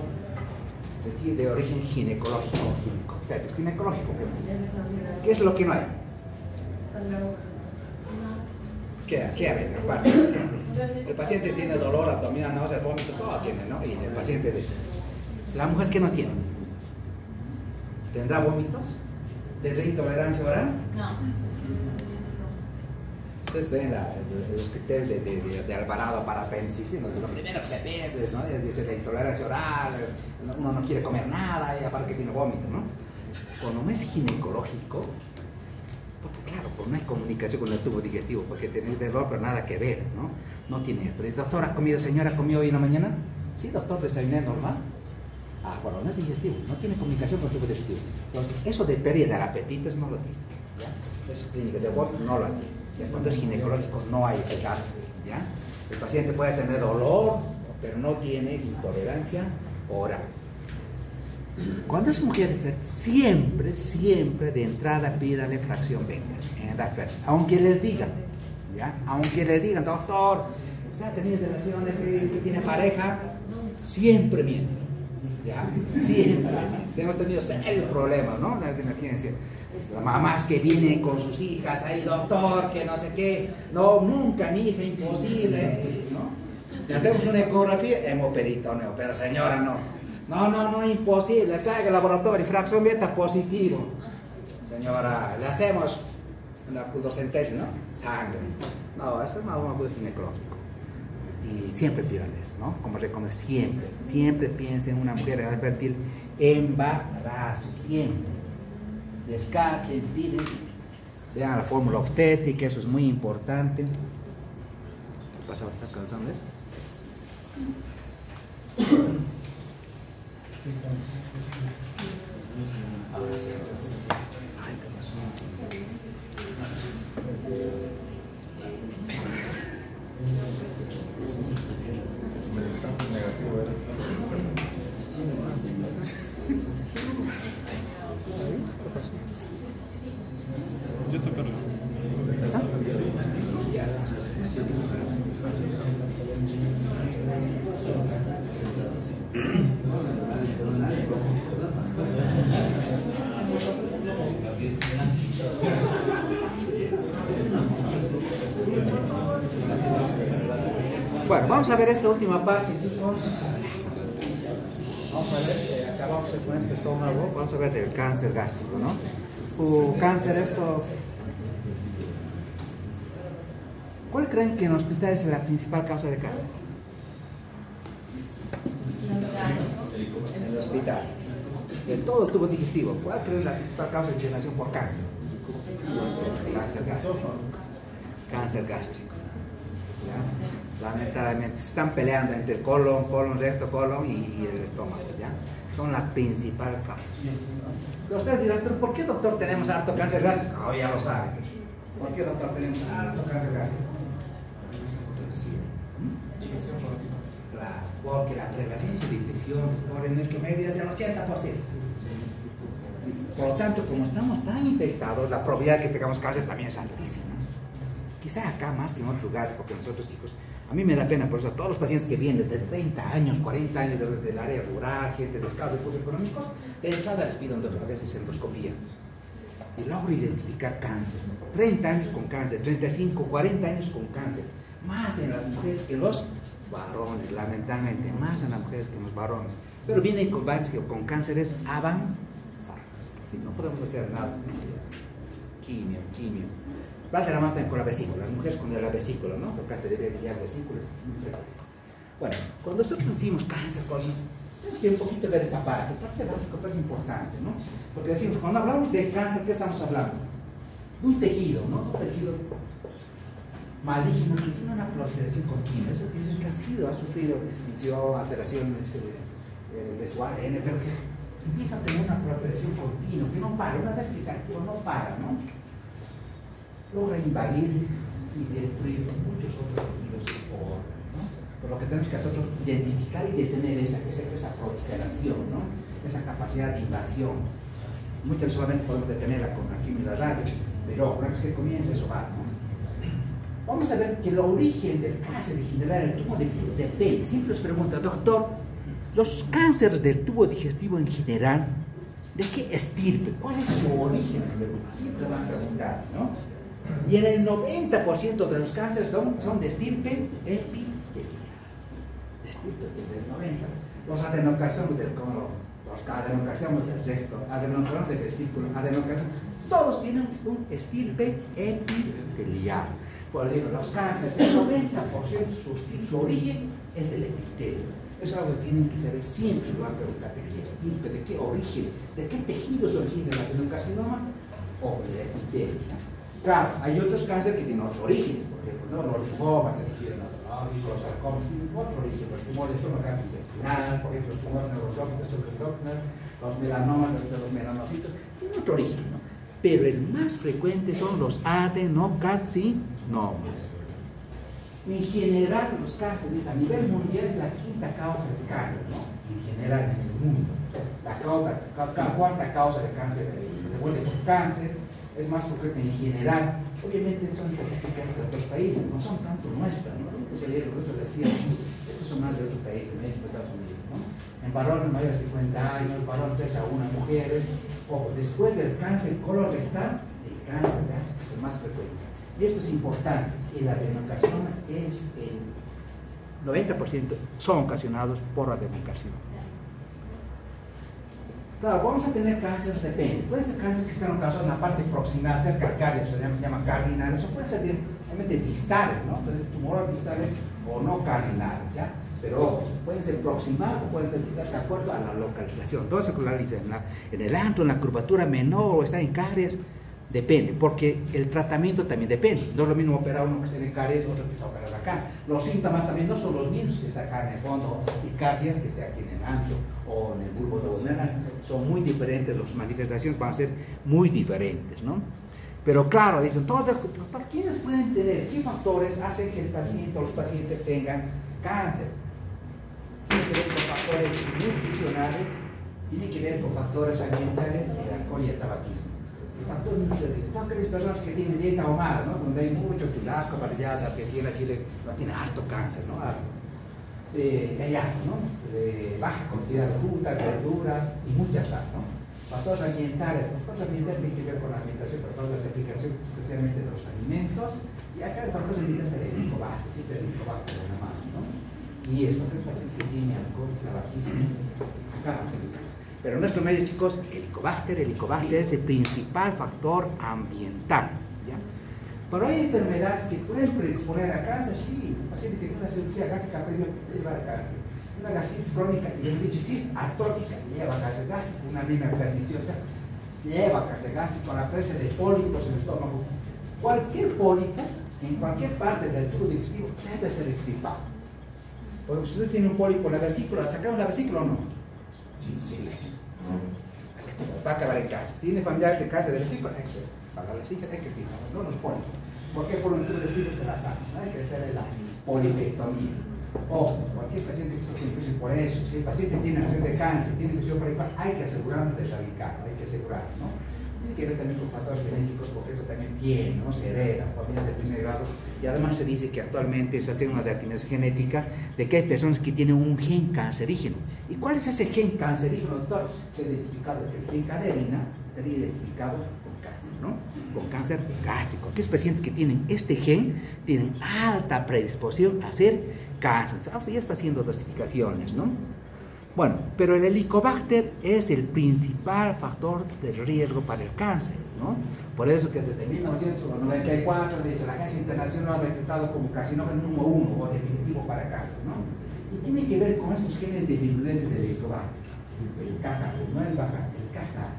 Speaker 1: de, de origen ginecológico? Ginecológico, ¿qué, ¿qué es lo que no hay? ¿Qué, qué hay? El paciente tiene dolor abdominal, náuseas, vómitos, todo tiene, ¿no? Y el paciente de La mujer que no tiene, ¿tendrá vómitos? ¿Tendrá intolerancia oral? No. Ustedes ven la, los criterios de, de, de, Alvarado para apendicitis, lo primero que se pierde ¿no? es la intolerancia oral, uno no quiere comer nada y aparte que tiene vómito, ¿no? Cuando no es ginecológico, porque claro, pues no hay comunicación con el tubo digestivo, porque tiene dolor pero nada que ver, ¿no? No tiene esto. ¿El doctor ha comido, señora, comió hoy en la mañana? Sí, doctor, desayuné normal. Ah, bueno, no es digestivo, no tiene comunicación con el tubo digestivo. Entonces, eso de pérdida del apetito no lo tiene. ¿ya? Es clínica de Wolf, no lo tiene. Cuando es ginecológico no hay ese dato. ¿ya? El paciente puede tener dolor, pero no tiene intolerancia oral. Cuando es mujer siempre, siempre de entrada pídale fracción venga, aunque les digan, ¿ya? aunque les digan, doctor, usted ha tenido relaciones que tiene pareja, siempre miente. Siempre. Hemos tenido serios problemas, ¿no? La emergencia. Las mamás que vienen con sus hijas, ahí, doctor, que no sé qué. No, nunca, mi hija, imposible. ¿no? Le hacemos una ecografía, hemoperitoneo, pero señora, no. No, no, no, imposible. Traiga el laboratorio, fracción beta positivo. Señora, le hacemos una pulocentésima, ¿no? Sangre. No, eso es más un ginecológico y siempre pídales, ¿no? Como recomiendo, siempre, siempre piensen en una mujer de edad fértil, embarazo, siempre. descarga, impide. Vean la fórmula obstétrica, eso es muy importante. ¿Qué pasa? ¿Está cansando esto? Ahora sí, ahora sí. Ay, ¿qué pasó?
Speaker 2: Negativo eres.
Speaker 1: Bueno, vamos a ver esta última parte, chicos. Vamos a ver, eh, acabamos con este estómago, vamos a ver del cáncer gástrico, ¿no? Uh, cáncer, esto. ¿Cuál creen que en los hospitales es la principal causa de cáncer? En el hospital. En todo el tubo digestivo, ¿cuál creen la principal causa de internación por cáncer? Cáncer gástrico. Cáncer gástrico. ¿ya? Lamentablemente se están peleando entre el colon, colon, recto, colon y el estómago, ¿ya? Son la principal causa. Pero ustedes dirán, ¿pero por qué, doctor, tenemos harto cáncer gástrico? Ah, ya lo saben. ¿Por qué, doctor, tenemos harto cáncer gástrico? Claro, porque la prevalencia de infección, doctor, en nuestro medio es del 80%. Por lo tanto, como estamos tan infectados, la probabilidad de que tengamos cáncer también es altísima. Quizá acá más que en otros lugares, porque nosotros, chicos, a mí me da pena por eso, a todos los pacientes que vienen de 30 años, 40 años del, del área rural, gente de escasos recursos económicos, de entrada les pido a veces endoscopía. Y logro identificar cáncer. 30 años con cáncer, 35, 40 años con cáncer. Más en las mujeres que en los varones, lamentablemente, más en las mujeres que los varones. Pero vienen con, con cánceres avanzados. Así no podemos hacer nada. Quimio, quimio. Plata la matan con la vesícula, las mujeres con la vesícula, ¿no? Por cáncer de billar vesículas, muy frecuente. Bueno, cuando nosotros decimos cáncer, tenemos que un poquito ver esta parte. Cáncer básico pero es importante, ¿no? Porque decimos, cuando hablamos de cáncer, ¿qué estamos hablando? De un tejido, ¿no? Un tejido maligno que tiene una proliferación continua. Ese tejido que ha sido, ha sufrido disfunción, alteraciones eh, de su ADN, pero que empieza a tener una proliferación continua, que no para, una vez que se activa, no para, ¿no? Logra invadir y destruir muchos otros o órganos. ¿no? Por lo que tenemos que hacer es identificar y detener esa, esa, esa proliferación, ¿no? esa capacidad de invasión. Muchas veces solamente podemos detenerla con quimio y la radio, pero una vez que comienza eso va. ¿no? Vamos a ver que el origen del cáncer en general, el tubo digestivo, depende. Siempre les pregunta, doctor, los cánceres del tubo digestivo en general, ¿de qué estirpe? ¿Cuál es su origen? Siempre van a preguntar, ¿no? Y en el 90% de los cánceres son, son de estirpe epitelial. De estirpe del 90. Los adenocarcinomas del colon, los adenocarcinomas del recto, adenocarcinomas del vesículo, adenocarcinomas, todos tienen un estirpe epitelial. Por digo, los cánceres, el 90% su, su origen es el epitelio. Es algo que tienen que saber siempre, lo van a preguntar de qué estirpe, de qué origen, de qué tejido se origina el adenocarcinoma o el epitelio. Claro, hay otros cánceres que tienen otros orígenes, por ejemplo, ¿no? los linfomas de los sarcomas tienen otro origen, los tumores por ejemplo, los tumores neurológicos, los melanomas de los melanocitos, tienen otro origen, ¿no? Pero el más frecuente son los adenocarcinomas. En general, los cánceres a nivel mundial es la quinta causa de cáncer, ¿no? En general, en el mundo. La, causa, la cuarta causa de cáncer, de vuelta por cáncer, es más frecuente en general. Obviamente son estadísticas de otros países, no son tanto nuestras, ¿no? Entonces ayer nosotros decíamos, estos son más de otros países, México, Estados Unidos, ¿no? En varones mayores de 50 años, varones 3 a 1 mujeres, o después del cáncer colorectal, el cáncer es el más frecuente. Y esto es importante, el adenocarcinoma es el 90% son ocasionados por adenocarcinoma. Claro, vamos a tener cáncer, depende. Pueden ser cánceres que están ocasionados en la parte proximal, cerca al cardio, se llama, se llama cardinales, o pueden ser realmente distales, ¿no? Entonces, tumores distales o no cardinales, ¿ya? Pero pueden ser proximal o pueden ser distal de acuerdo a la localización. Entonces, en, la, en el antro, en la curvatura menor o está en caries, depende, porque el tratamiento también depende. No es lo mismo operar uno que esté en caries, otro que está operado acá. Los síntomas también no son los mismos que está acá en el fondo y cardias que esté aquí en el antro o en el bulbo abdominal. Son muy diferentes, las manifestaciones van a ser muy diferentes, ¿no? Pero claro, dicen, ¿quiénes pueden tener? ¿Qué factores hacen que el paciente o los pacientes tengan cáncer? Tiene que ver con factores nutricionales, tiene que ver con factores ambientales, el alcohol y el tabaquismo. El factor nutricional, son aquellas personas que tienen dieta ahumada, ¿no? donde hay mucho chulasco, parrilladas, Argentina, Chile, no tiene harto cáncer, ¿no? Harto. Eh, allá, ¿no? De baja cantidad de frutas, verduras y mucha sal, ¿no? factores ambientales. Los factores ambientales tienen que ver con la alimentación, pero con la aplicación especialmente de los alimentos. Y acá el factor ambiental es el helicobacter, siempre el helicobacter de la mano, ¿no? Y esto que pacientes que tienen alcohol, tabaquismo, acá eficaces. Pero nuestro medio, chicos, el helicobacter, el helicobacter es el principal factor ambiental. Pero hay enfermedades que pueden predisponer a cáncer, sí. Un paciente tiene una cirugía gástrica puede llevar a cáncer una gastritis crónica, y he dicho, si es atrófica, lleva cáncer gástrico, una anemia perniciosa, lleva cáncer gástrico, la presencia de pólipos en el estómago. Cualquier pólipo, en cualquier parte del tubo digestivo, debe ser extirpado. Porque si usted tiene un pólipo en la vesícula, ¿sacamos la vesícula o no? Va a acabar en cáncer. Tiene familiares de cáncer de vesícula, hay que para las hijas hay que extirparlas, no los pólipos. ¿Por qué por un tubo digestivo se la saca? Hay que hacer la polipectomía. Ojo, cualquier paciente que esté por eso, si el paciente tiene acción de cáncer, tiene infección igual, hay que asegurarnos de erradicarlo, hay que asegurarlo, ¿no? Tiene que ver también con factores genéticos, porque eso también tiene, ¿no? Se hereda, familia de primer grado. Y además se dice que actualmente se hace una determinación genética de que hay personas que tienen un gen cancerígeno. ¿Y cuál es ese gen cancerígeno, doctor? Se ha identificado que el gen caderina estaría identificado con cáncer, ¿no? Con cáncer gástrico. Aquellos pacientes que tienen este gen tienen alta predisposición a ser cáncer. ya está haciendo dosificaciones, ¿no? Bueno, pero el helicobacter es el principal factor de riesgo para el cáncer, Por eso que desde 1994, de hecho, la Agencia Internacional ha decretado como carcinógeno número uno o definitivo para cáncer, ¿no? Y tiene que ver con estos genes de virulencia del helicobacter. El caja, no el baja, el caja.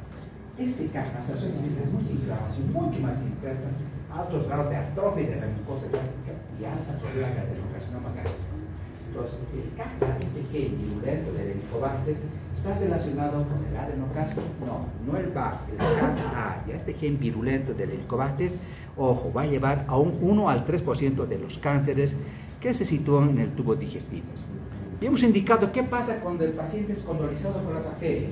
Speaker 1: Este caja se asocia a mucha inflamación, mucho más intensa, altos grados de atrofia de la mucosa gástrica y alta probabilidad de carcinoma gástrico. Entonces, el CACA, este gen virulento del helicobacter, está relacionado con el adenocárcinoma. No, no el BAC, el CACA. Ya este gen virulento del helicobacter, ojo, va a llevar a un 1 al 3% de los cánceres que se sitúan en el tubo digestivo. Y hemos indicado qué pasa cuando el paciente es condolizado con la bacteria.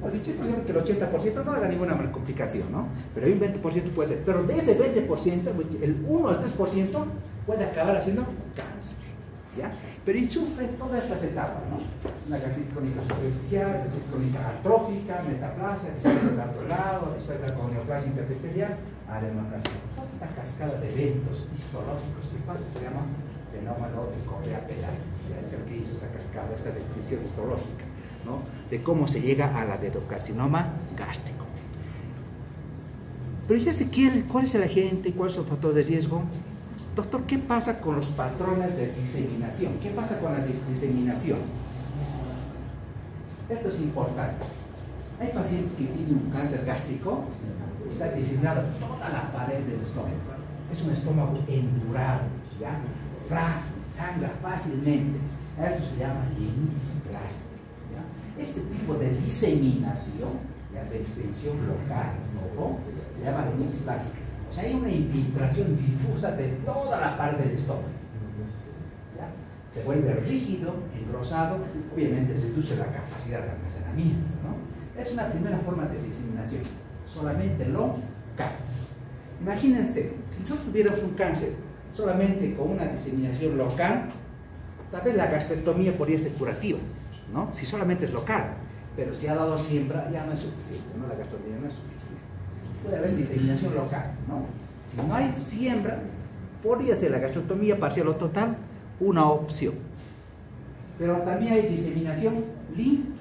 Speaker 1: Bueno, dicho, por ejemplo, que el 80% no haga ninguna complicación, ¿no? Pero hay un 20% puede ser. Pero de ese 20%, el 1 al 3% puede acabar haciendo cáncer. Pero y sufres todas estas etapas, ¿no? Una gastritis crónica superficial, gastritis crónica atrófica, metaplasia, después otro lado, después de la neoplasia interpeptelial, adenocarcinoma. Toda esta cascada de eventos histológicos que pasa se llama fenómeno de correa pelaria. Es el que hizo esta cascada, esta descripción histológica, ¿no? De cómo se llega al adenocarcinoma gástrico. Pero ya cuál es el agente, cuál es el factor de riesgo, Doctor, ¿qué pasa con los patrones de diseminación? ¿Qué pasa con la diseminación? Esto es importante. Hay pacientes que tienen un cáncer gástrico, está diseminado toda la pared del estómago. Es un estómago endurado, ¿ya? Frágil, sangra fácilmente. Esto se llama limpitis plástica. Este tipo de diseminación, de extensión local, ¿no? se llama limpitis plástica sea, hay una infiltración difusa de toda la parte del estómago. Se vuelve rígido, engrosado, obviamente se reduce la capacidad de almacenamiento. Es una primera forma de diseminación, solamente local. Imagínense, si nosotros tuviéramos un cáncer solamente con una diseminación local, tal vez la gastrectomía podría ser curativa, ¿no? si solamente es local, pero si ha dado siembra ya no es suficiente, ¿no? la gastrectomía no es suficiente puede haber diseminación local, ¿no? Si no hay siembra, podría ser la gastrotomía parcial o total una opción. Pero también hay diseminación linfática,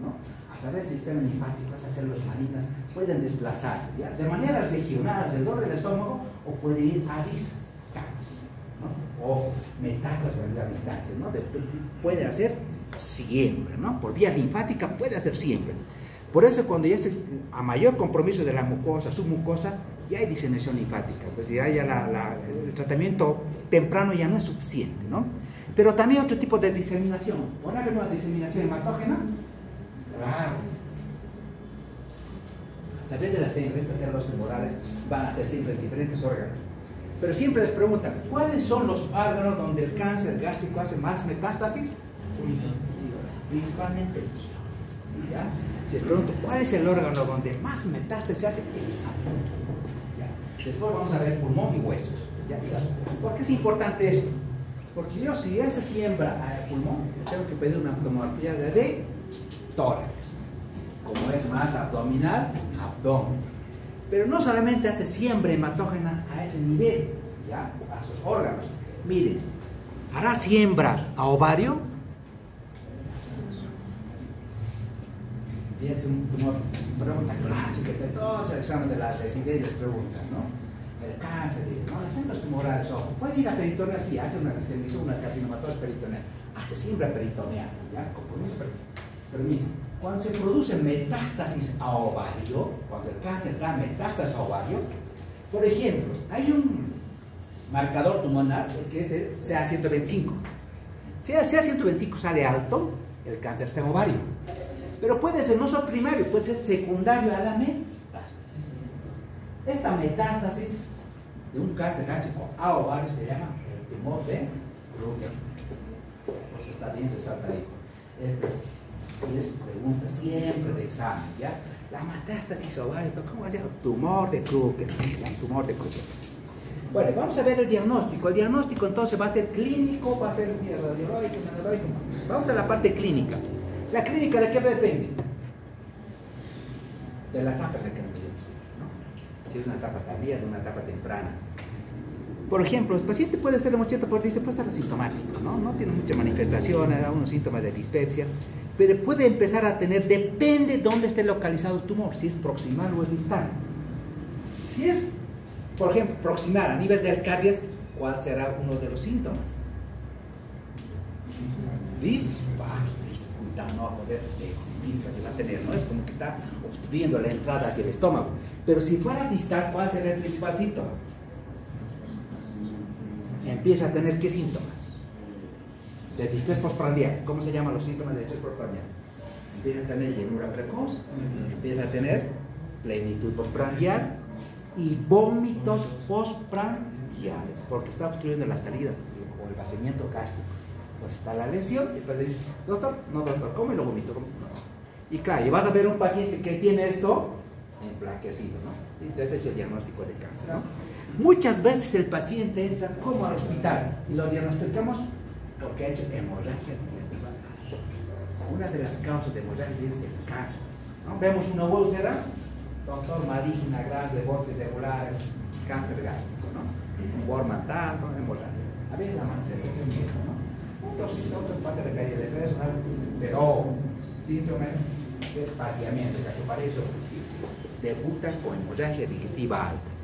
Speaker 1: ¿no? A través del sistema linfático, esas células malignas pueden desplazarse. De manera regional alrededor del estómago o pueden ir a distancia, ¿no? o metástasis a distancia, ¿no? puede hacer siempre, ¿no? Por vía linfática puede hacer siempre. Por eso cuando ya se, a mayor compromiso de la mucosa, su mucosa, ya hay diseminación linfática, pues ya, ya la, el tratamiento temprano ya no es suficiente, ¿no? Pero también otro tipo de diseminación. ¿Puede haber una diseminación hematógena? Claro. A través de las células tumorales van a ser siempre diferentes órganos. Pero siempre les preguntan, ¿cuáles son los órganos donde el cáncer gástrico hace más metástasis? Principalmente el. ¿Ya? Si les pregunto, ¿cuál es el órgano donde más metástasis se hace? El hígado. Después vamos a ver pulmón y huesos. ¿Ya? ¿Por qué es importante esto? Porque yo, si ya se siembra al pulmón, tengo que pedir una tomografía de tórax. Como es más abdominal, abdomen. Pero no solamente hace siembra hematógena a ese nivel, ¿ya? a sus órganos. Miren, hará siembra a ovario, Y es una pregunta clásica de todos los exámenes de las residencias preguntan, ¿no? El cáncer, dice, no, las células tumorales, ojo, puede ir a peritoneal, sí, hace una, se hizo una carcinomatosis peritoneal, hace siempre peritoneal, ¿ya? Compromiso Pero miren, cuando se produce metástasis a ovario, cuando el cáncer da metástasis a ovario, por ejemplo, hay un marcador tumoral, es que es el CA125. Si el CA125 sale alto, el cáncer está en ovario. Pero puede ser no solo primario, puede ser secundario a la metástasis. Esta metástasis de un cáncer gástrico a ovario se llama el tumor de Brucker. Pues está bien, se salta ahí. Esto es, es pregunta siempre de examen, ¿ya? La metástasis ovario, ¿cómo se llama? Tumor de Kruger, tumor de Kruger. Bueno, vamos a ver el diagnóstico. El diagnóstico entonces va a ser clínico, va a ser radiológico, Vamos a la parte clínica. ¿La clínica de qué depende? De la etapa de cambio. ¿no? Si es una etapa tardía, de una etapa temprana. Por ejemplo, el paciente puede ser de por dice, puede estar asintomático, ¿no? No tiene mucha manifestación, da unos síntomas de dispepsia, pero puede empezar a tener, depende de dónde esté localizado el tumor, si es proximal o es distal. Si es, por ejemplo, proximal a nivel del cardias, ¿cuál será uno de los síntomas? Dispagia no va a poder va a tener, ¿no? Es como que está obstruyendo la entrada hacia el estómago. Pero si fuera distal, ¿cuál sería el principal síntoma? Empieza a tener qué síntomas? De distrés postprandial. ¿Cómo se llaman los síntomas de distrés postprandial? Empieza a tener llenura precoz, empieza a tener plenitud postprandial y vómitos postprandiales, porque está obstruyendo la salida o el vaciamiento gástrico pues está la lesión, y después le dice, doctor, no doctor, ¿cómo y lo vomito? Y claro, y vas a ver un paciente que tiene esto enflaquecido, ¿no? Y entonces hecho el diagnóstico de cáncer, ¿no? Muchas veces el paciente entra como al hospital y lo diagnosticamos porque ha hecho hemorragia. Una de las causas de hemorragia es el cáncer. ¿no? Vemos una úlcera, doctor maligna, grande, bolsas regulares, cáncer gástrico, ¿no? Un tanto, hemorragia. A veces la manifestación es eso, ¿no? otras partes de calle de personal, pero síndrome de espaciamiento eso debuta con hemorragia digestiva alta.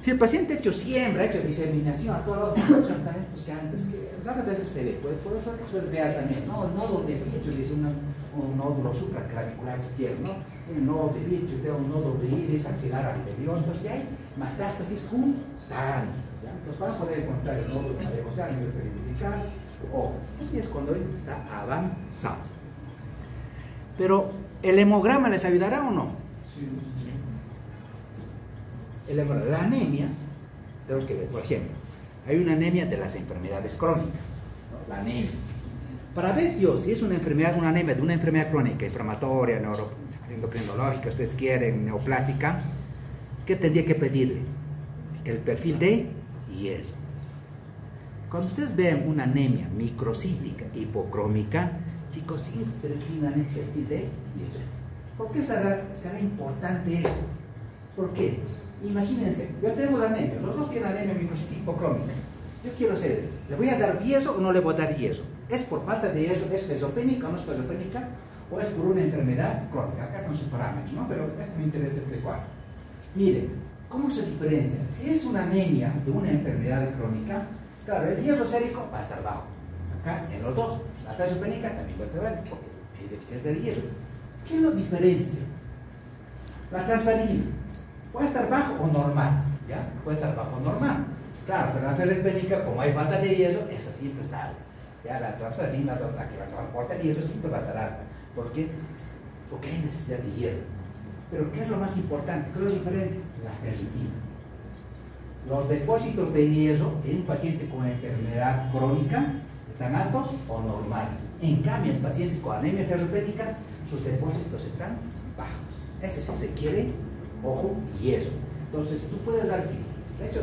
Speaker 1: Si el paciente ha hecho siembra, ha hecho diseminación a todos los estos que antes, que a veces se ve, puede, puede ser real también, ¿no? El nódulo de vitrio, dice un nódulo supraclavicular izquierdo, ¿no? Un nódulo de vitrio, un nódulo de iris axilar anterior, entonces ya hay metástasis cutáneas, ¿ya? Entonces van a poder encontrar el nódulo de a nivel periodical, o es cuando está avanzado. Pero, ¿el hemograma les ayudará o no? Sí. El hemograma, la anemia, tenemos que ver, por ejemplo, hay una anemia de las enfermedades crónicas, la anemia. Para ver yo si es una enfermedad, una anemia de una enfermedad crónica, inflamatoria, endocrinológica, ustedes quieren, neoplásica, ¿qué tendría que pedirle? El perfil de hierro. Cuando ustedes vean una anemia microcítica hipocrómica, chicos, siempre pidan de ¿Por qué será, será importante esto? ¿Por qué? Imagínense, yo tengo la anemia, los dos tienen anemia microcítica hipocrómica. Yo quiero saber, ¿le voy a dar yeso o no le voy a dar yeso? ¿Es por falta de yeso, es esopénica o no es esopénica? ¿O es por una enfermedad crónica? Acá están sus parámetros, ¿no? Pero esto me interesa explicar. Miren, ¿cómo se diferencia? Si es una anemia de una enfermedad crónica, Claro, el hierro sérico va a estar bajo. Acá, en los dos. La trasopénica también va a estar alto, porque hay deficiencia de hierro. ¿Qué lo diferencia? La transferina puede estar bajo o normal, ¿ya? Puede estar bajo o normal. Claro, pero la ferropénica, como hay falta de hierro, esa siempre está alta. Ya la transferina, la que la transporta el hierro, siempre va a estar alta. ¿Por qué? Porque hay necesidad de hierro. Pero ¿qué es lo más importante? ¿Qué es la diferencia? La ferritina. Los depósitos de hierro en un paciente con enfermedad crónica están altos o normales. En cambio, en pacientes con anemia ferropénica, sus depósitos están bajos. Ese sí se quiere ojo hierro. Entonces, tú puedes dar sí. De hecho,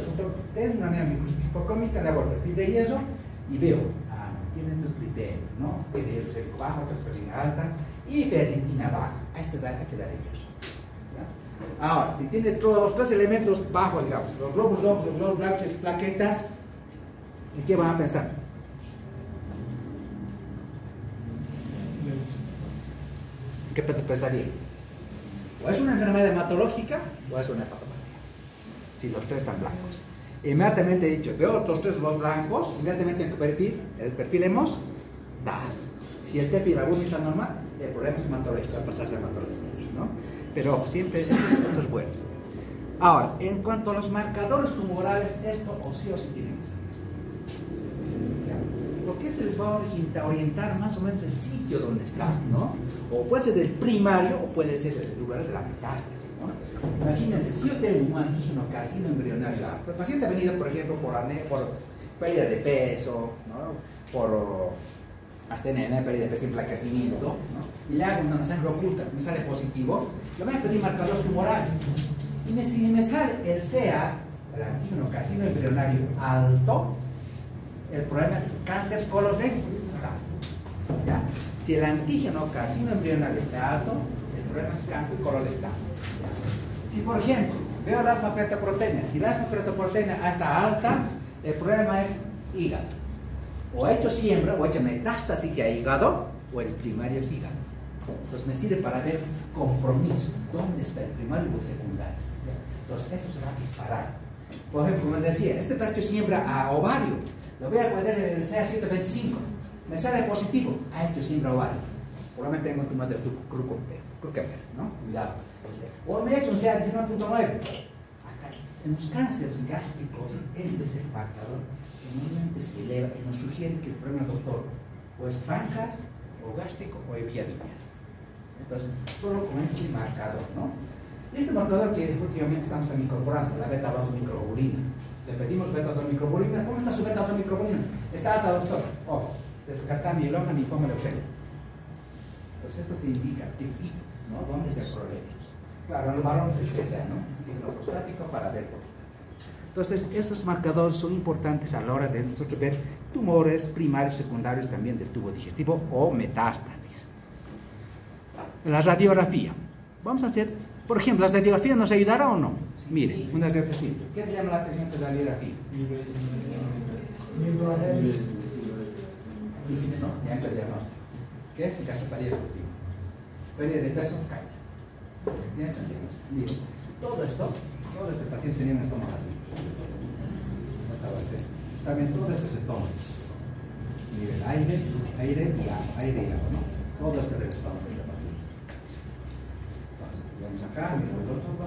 Speaker 1: tengo una anemia microscópica, le hago el perfil de hierro y veo, ah, no, tiene estos criterios, ¿no? Tiene hierro bajo, transferina alta y ferritina baja. A esta edad hay que darle hierro. Ahora, si tiene todos los tres elementos bajos, digamos, los globos rojos, los globos blancos, plaquetas, ¿en qué van a pensar? ¿En qué pensaría? O es una enfermedad hematológica o es una hepatopatía. Si los tres están blancos. Inmediatamente he dicho, veo los tres los blancos, inmediatamente en el perfil, el perfil hemos DAS. Si el TEPI y la está normal, el problema es hematológico, va a pasar a hematológico. ¿no? Pero siempre esto, esto, es bueno. Ahora, en cuanto a los marcadores tumorales, esto o sí o sí tiene que ser. Porque este les va a orientar más o menos el sitio donde está, ¿no? O puede ser el primario o puede ser el lugar de la metástasis, ¿no? Imagínense, si yo tengo un antígeno carcino embrionario, el paciente ha venido, por ejemplo, por, pérdida de peso, ¿no? por astenia, pérdida de peso, enflaquecimiento, ¿no? y le hago una sangre oculta, me sale positivo, voy a pedir marcadores tumorales. Y me, si me sale el CA, el antígeno carcino embrionario alto, el problema es cáncer colorectal. ¿Ya? Si el antígeno carcino embrionario está alto, el problema es cáncer colorectal. Si por ejemplo veo la alfa fetoproteína, si la alfa fetoproteína está alta, el problema es hígado. O ha hecho siembra, o ha hecho metástasis que ha hígado, o el primario es hígado. Entonces me sirve para ver compromiso, dónde está el primario y el secundario. Entonces esto se va a disparar. Por ejemplo, como decía, este paciente siembra a ovario, lo voy a poner en el CA125, me sale positivo, ha hecho siembra ovario. Probablemente tengo un tumor de Krukenberg, ¿no? Cuidado. O me he hecho un CA19.9. En los cánceres gástricos, este es el marcador que normalmente se eleva y nos sugiere que el problema doctor o es pancas, o gástrico, o vía entonces, solo con este marcador, ¿no? Y este marcador que últimamente estamos incorporando, la beta 2 microglobulina. Le pedimos beta 2 microglobulina. ¿Cómo está su beta 2 microglobulina? Está alta, doctor. Ojo, descartar mieloma, linfoma, leucemia. Pues esto te indica qué pico, ¿no? ¿Dónde está el problema? Claro, en el varón es el PSA, ¿no? Antígeno prostático para del Entonces, estos marcadores son importantes a la hora de nosotros ver tumores primarios, secundarios también del tubo digestivo o metástasis la radiografía. Vamos a hacer, por ejemplo, ¿la radiografía nos ayudará o no? Mire, una radiografía simple. ¿Qué le llama la atención esta radiografía? ¿no? Ya entra el diagnóstico. ¿Qué es el gastroparía ejecutiva? Pérdida de peso, cáncer. Entra el diagnóstico. Mire, todo esto, todo este paciente tenía un estómago así. Está bien, todo esto es estómago. Mire, aire, aire y agua, aire y agua, ¿no? Todo este el estómago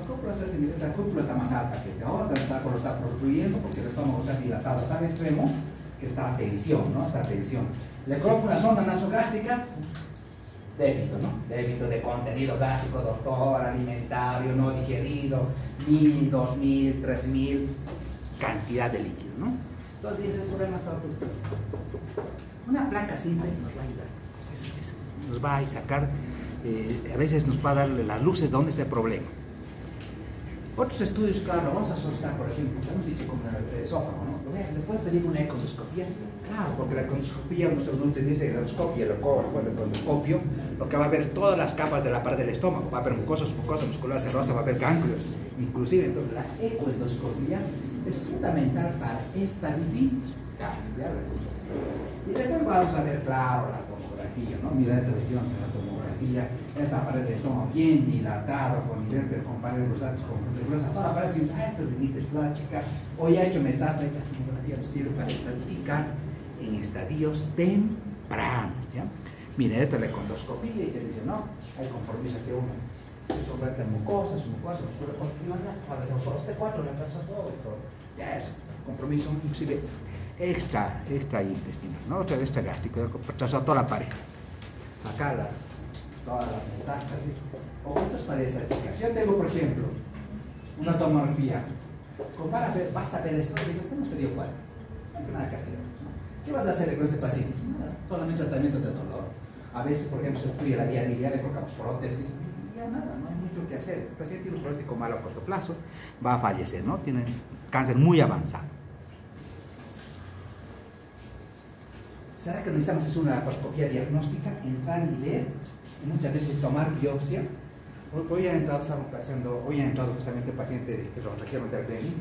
Speaker 1: acá, la cúpula está más alta que esta otra, el lo está protruiendo porque el estómago está dilatado a tal extremo que está a tensión, ¿no? Está a tensión. Le coloco una sonda nasogástrica, débito, ¿no? Débito de contenido gástrico, doctor, alimentario, no digerido, mil, dos mil, tres mil, cantidad de líquido, ¿no? Entonces dice, el problema está Una placa simple nos va a ayudar, nos va a sacar eh, a veces nos va a dar las luces de dónde está el problema. Otros estudios, claro, vamos a solicitar, por ejemplo, hemos dicho con el esófago, ¿no? ¿Le puede pedir una ecoscopía? Claro, porque la ecoscopía, no se dice la endoscopia, el ecoscopio, lo que va a ver todas las capas de la pared del estómago, va a ver mucosas, mucosas musculares cerrosas, va a ver ganglios, inclusive, entonces la ecoendoscopia es fundamental para estabilizar Y después vamos a ver, claro, la tomografía, ¿no? Mira esta visión, la tomografía endoscopía, esa pared de estómago bien dilatada, con nivel con paredes rosadas, con toda la pared dice, ah, esto es limite plástica, o ya he hecho metástasis, la tomografía sirve para estadificar en estadios tempranos, ¿ya? Mire, esto es la endoscopía y te dice, no, hay compromiso que uno sobre mucosas, mucosas, oscura, y una, para este cuatro, le todo, todo, ya es compromiso, inclusive extra, extra intestinal, ¿no? Otra extra gástrico, trazado toda la pared. Acá las, todas las metástasis, o esto es para Si Yo tengo, por ejemplo, una tomografía, compara, basta ver esto, digo, este no dio cuenta, no hay nada que hacer. ¿Qué vas a hacer con este paciente? Nada, solamente tratamiento de dolor. A veces, por ejemplo, se obstruye la vía biliar, le colocamos prótesis, ya nada, no hay mucho que hacer. Este paciente tiene un pronóstico malo a corto plazo, va a fallecer, ¿no? Tiene cáncer muy avanzado. ¿Será que necesitamos hacer una laparoscopía diagnóstica, entrar y ver, muchas veces tomar biopsia? Hoy ha entrado, estamos haciendo, hoy ha entrado justamente un paciente que lo trajeron del BNI,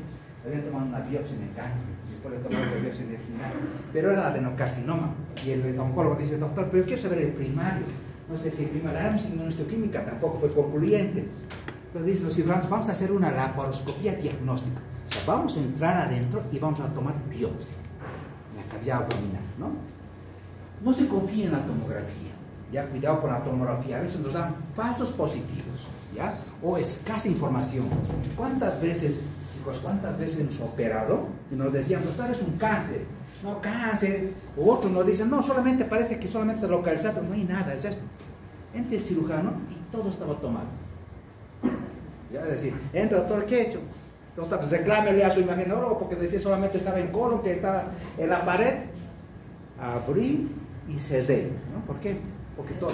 Speaker 1: había tomado una biopsia en el caño, después le tomaron una biopsia en el final, pero era adenocarcinoma. Y el oncólogo dice, doctor, pero quiero saber el primario. No sé si el primario, la química tampoco fue concluyente. Entonces dicen los cirujanos, vamos a hacer una laparoscopía diagnóstica. O sea, vamos a entrar adentro y vamos a tomar biopsia en la cavidad abdominal, ¿no? No se confíe en la tomografía, ya cuidado con la tomografía, a veces nos dan falsos positivos, ya, o escasa información. ¿Cuántas veces, chicos, cuántas veces hemos operado y nos decían, doctor, es un cáncer? No, cáncer. O otros nos dicen, no, solamente parece que solamente se localizado, no hay nada, es esto. Entra el cirujano y todo estaba tomado. Ya, es decir, entra doctor, ¿qué he hecho? Doctor, reclámele a su imaginólogo porque decía solamente estaba en colon, que estaba en la pared. Abrí y cerré. ¿no? ¿Por qué? Porque todo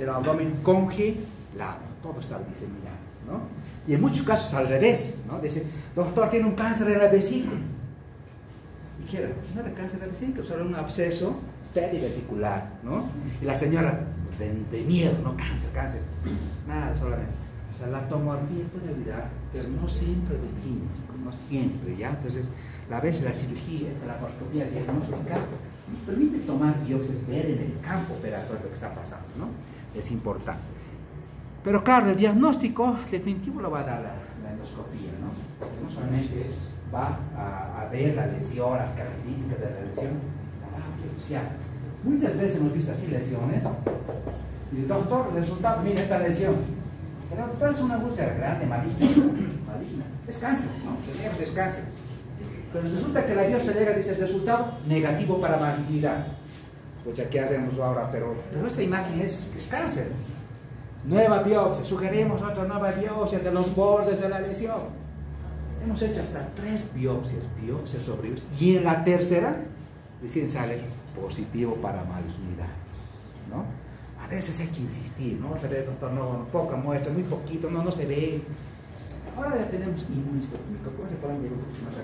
Speaker 1: el abdomen congelado, todo estaba diseminado. ¿no? Y en muchos casos al revés. ¿no? Dice, doctor, tiene un cáncer en la vesícula. Y quiera, no era cáncer de la vesícula, solo un absceso perivesicular. ¿no? Y la señora, de, miedo, no cáncer, cáncer. Nada, solamente. O sea, la tomografía puede ayudar, pero no siempre de clínico, no siempre, ¿ya? Entonces, la vez la cirugía, esta laparoscopía diagnóstica, permite tomar biopsias, ver en el campo operatorio lo que está pasando, ¿no? Es importante. Pero claro, el diagnóstico definitivo lo va a dar la, endoscopía, ¿no? no solamente va a, ver la lesión, las características de la lesión, la va a biopsiar. Muchas veces hemos visto así lesiones y el doctor, el resultado, mira esta lesión. Pero doctor es una úlcera grande, maligna, maligna. Es cáncer, ¿no? Es cáncer pero resulta que la biopsia llega y dice, resultado negativo para malignidad. Pues ya, ¿qué hacemos ahora? Pero, pero esta imagen es, cáncer. Nueva biopsia, sugerimos otra nueva biopsia de los bordes de la lesión. Hemos hecho hasta tres biopsias, biopsias sobre biopsias. Y en la tercera, decir, sale positivo para malignidad. ¿no? A veces hay que insistir, ¿no? Otra vez, doctor, no, poca muestra, muy poquito, no, no se ve. Ahora ya tenemos inmunohistoquímico, ¿cómo se pueden ver un poquito más?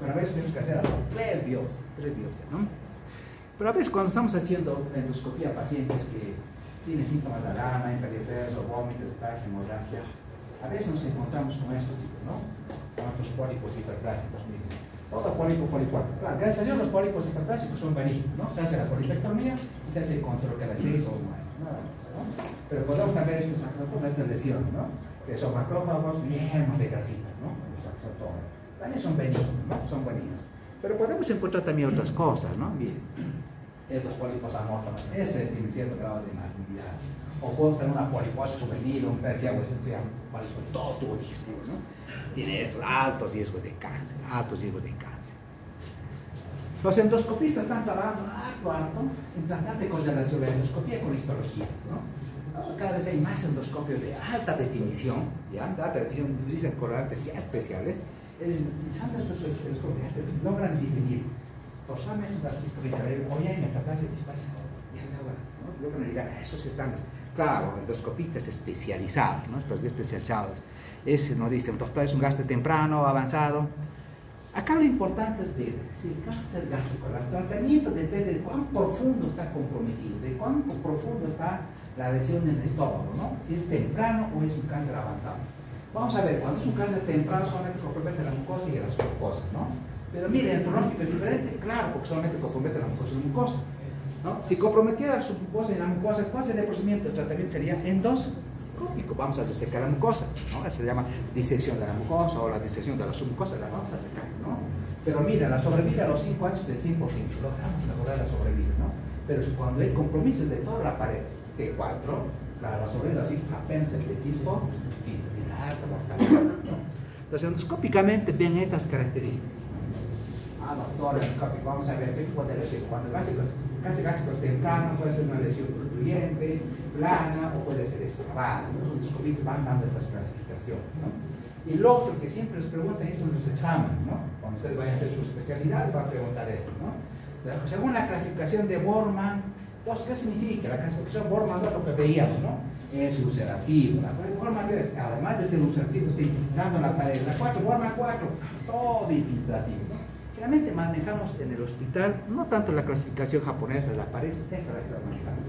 Speaker 1: Pero a veces tenemos que hacer tres biopsias, tres biopsias, ¿no? Pero a veces cuando estamos haciendo endoscopía a pacientes que tienen síntomas de gana, o vómitos, hemorragia, a veces nos encontramos con estos chicos, ¿no? Con otros pólipos hiperplásicos, miren. Todo pólipo policuático. Claro, gracias a Dios los pólipos hiperplásicos son benignos, ¿no? Se hace la polipectomía y se hace el control cada seis o más. Nada ¿no? Pero podemos también estos con esta lesión, ¿no? que son macrófagos llenos de grasitas, ¿no? Los axotomas. También son benignos, ¿no? Son benignos. Pero podemos encontrar también otras cosas, ¿no? Miren, estos pólipos amorfos, ese tiene cierto grado de malignidad. O puedo tener una poliposis juvenil, un PHA, esto ya pólipo todo tubo digestivo, ¿no? Tiene estos altos riesgos de cáncer, altos riesgos de cáncer. Los endoscopistas están trabajando a cuarto en tratar de correlación la endoscopía con histología, ¿no? cada vez hay más endoscopios de alta definición, ¿ya? De alta definición, utilizan colorantes ya especiales, utilizando estos logran definir artista o ya hay metaplasia displasia, ya logran, ¿no? logran llegar a esos estándares. Claro, endoscopistas especializados, ¿no? especializados. Ese nos dicen, doctor, es un gasto temprano, avanzado. Acá lo importante es ver si el cáncer gástrico, el tratamiento depende de cuán profundo está comprometido, de cuán profundo está la lesión en el estómago, ¿no? Si es temprano o es un cáncer avanzado. Vamos a ver, cuando es un cáncer temprano solamente compromete la mucosa y la mucosa, ¿no? Pero miren, el pronóstico es diferente, claro, porque solamente compromete la mucosa y la mucosa. ¿no? Si comprometiera su mucosa en la mucosa, ¿cuál sería el procedimiento? El tratamiento sería endoscópico. Vamos a secar la mucosa, ¿no? Se llama disección de la mucosa o la disección de la submucosa, la vamos a secar, ¿no? Pero mira, la sobrevida a los 5 años es del 100%, logramos mejorar la sobrevida, ¿no? Pero cuando hay compromisos de toda la pared, T4, la, la sobrevida así apenas el sí, tiene alta mortalidad. Entonces, endoscópicamente ven estas características. Ah, doctor, endoscópico, vamos a ver qué puede decir. Cuando el gástrico, casi gástrico es temprano, puede ser una lesión contruyente, plana o puede ser escavada. Los endoscópicos van dando estas clasificaciones. ¿no? Y lo otro que siempre les preguntan es en los exámenes, ¿no? Cuando ustedes vayan a hacer su especialidad, van a preguntar esto, ¿no? Según la clasificación de Borman, entonces, ¿qué significa? La clasificación Borman es lo que veíamos, ¿no? Es ulcerativo. La Borman es, además de ser ulcerativo, está infiltrando la pared. La 4, Borman 4, todo infiltrativo. Generalmente manejamos en el hospital, no tanto la clasificación japonesa de la pared, esta es la está manejando.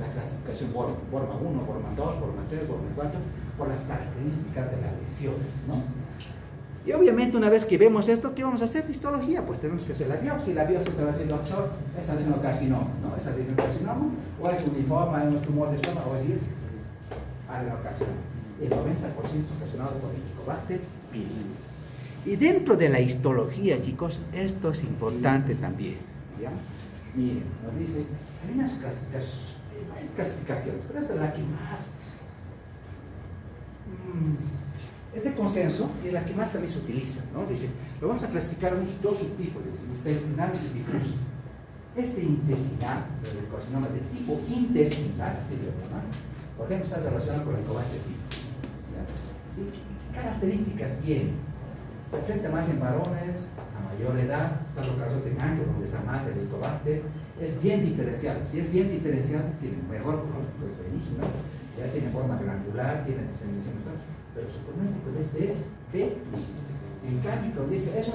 Speaker 1: La clasificación Borman 1, Borman 2, Borman 3, Borman 4, por las características de la lesión, ¿no? Y obviamente una vez que vemos esto, ¿qué vamos a hacer? Histología, pues tenemos que hacer la biopsia. La biopsia te va a decir, doctor, es adenocarcinoma, ¿no? Es adenocarcinoma, o es un linfoma, es un tumor de estómago, o es adenocarcinoma. El 90% es ocasionado por el Helicobacter pylori. Y dentro de la histología, chicos, esto es importante también. Miren, nos dice, hay unas clasificaciones, hay clasificaciones, pero esta es la que más... Mmm, este consenso es la que más también se utiliza, ¿no? Dice, lo vamos a clasificar en dos subtipos, intestinal y. Este intestinal, el carcinoma de tipo intestinal, así lo llaman, por ejemplo, está relacionado con el combate ¿Qué características tiene? Se enfrenta más en varones, a mayor edad, están los casos de cáncer, donde está más el helicobacter, es bien diferencial. Si es bien diferencial, tiene mejor pronóstico, benigno, ya tiene forma granular, tiene diseminación pero su pronóstico de este es B. En cambio, dice, es un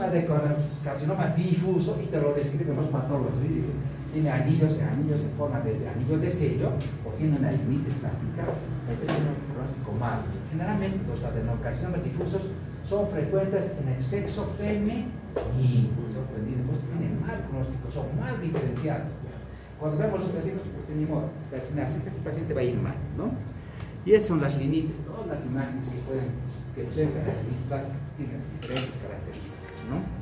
Speaker 1: carcinoma difuso, y te lo describen los patólogos, dice, tiene anillos, anillos en forma de, de, anillo de sello, o tiene una limite plástica, este tiene un pronóstico malo. Generalmente los adenocarcinomas difusos son frecuentes en el sexo femenino, sorprendido, pues tienen mal pronóstico, son mal diferenciados. Cuando vemos los pacientes, pues tenemos, el paciente va a ir mal, ¿no? Y esas son las líneas, todas las imágenes que pueden, que presentan tienen diferentes características, ¿no?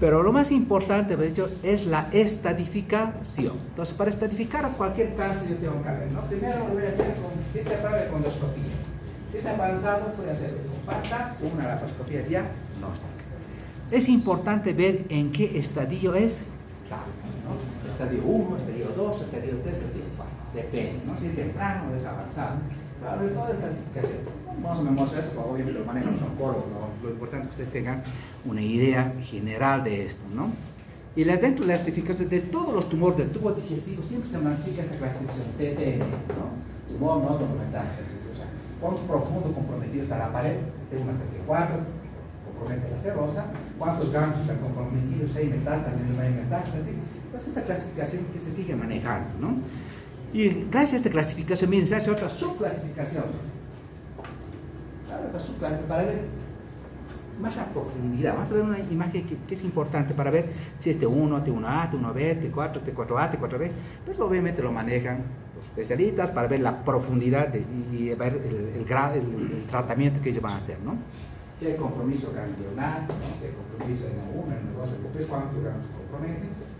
Speaker 1: Pero lo más importante, de hecho, es la estadificación. Entonces, para estadificar cualquier cáncer yo tengo que ver, ¿no? Primero lo voy a hacer con, si es prueba de condoscopía. Si es avanzado, voy a hacer con pata, una laparoscopía ya, no está. Es importante ver en qué estadio es, ¿no? Estadio 1, estadio 2, estadio 3, estadio 4 depende, ¿no? Si es temprano o es avanzado. De todas estas indicaciones. Vamos a memorizar esto, porque obviamente lo manejan los oncólogos, lo, lo, importante es que ustedes tengan una idea general de esto, ¿no? Y dentro de la clasificación de todos los tumores del tubo digestivo siempre se magnifica esta clasificación TTN, ¿no? Tumor no metástasis, o sea, cuán profundo comprometido está la pared, tengo una 34, compromete la serosa, cuántos ganglios están comprometidos, 6 metástasis, no hay metástasis, entonces esta clasificación que se sigue manejando, ¿no? Y gracias a esta clasificación, miren, se hace otra subclasificación. Para ver más la profundidad. Vamos a ver una imagen que, que es importante para ver si es T1, T1A, T1B, T4, T4A, T4B. Pues obviamente lo manejan los especialistas para ver la profundidad de, y ver el, el, el, el, tratamiento que ellos van a hacer, ¿no? Si hay compromiso ganglionar, ¿no? si hay compromiso en el 1, en el 2, en el 3, ¿cuántos gramos se comprometen?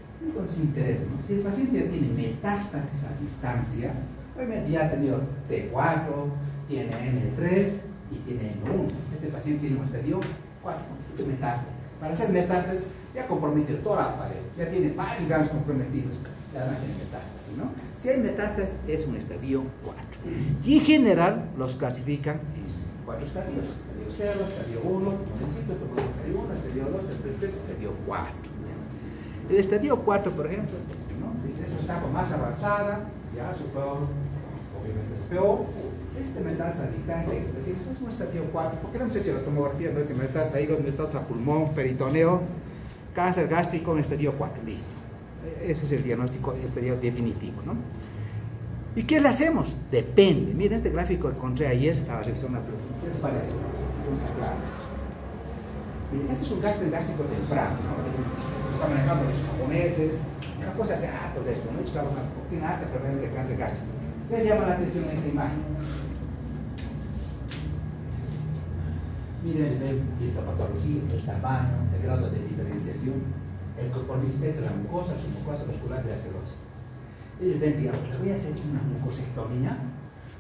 Speaker 1: Interesa, ¿no? Si el paciente ya tiene metástasis a distancia, ya ha tenido T4, tiene N3 y tiene N1. Este paciente tiene un estadio 4 de metástasis. Para hacer metástasis ya compromete toda la pared, ya tiene varios ganos comprometidos, ya no tiene metástasis, ¿no? Si hay metástasis es un estadio 4. Y en general los clasifican en cuatro estadios, estadio 0, estadio 1, estadio 1, estadio 2, estadio 3, estadio 4. El estadio 4, por ejemplo, ¿no? dice, es una etapa más avanzada, ya su peor, obviamente es peor. Este metástasis a distancia, decimos, es un estadio 4, porque no hemos hecho la tomografía, no este metástasis ahí, metástasis a pulmón, peritoneo, cáncer gástrico en estadio 4, listo. Ese es el diagnóstico, estadio definitivo, ¿no? ¿Y qué le hacemos? Depende. Miren este gráfico que encontré ayer, estaba revisando una pregunta. ¿Qué les parece? Este es un gástrico gástrico temprano, ¿no? Es, se está manejando los japoneses. Japón se hace harto de esto, ¿no? Ellos trabajan, tienen harta preferencia de cáncer gástrico. Les llama la atención esta imagen. Miren, ven histopatología, el tamaño, el grado de diferenciación, el compromiso entre la mucosa, su mucosa muscular y la celosa. Ellos ven, digamos, voy a hacer una mucosectomía,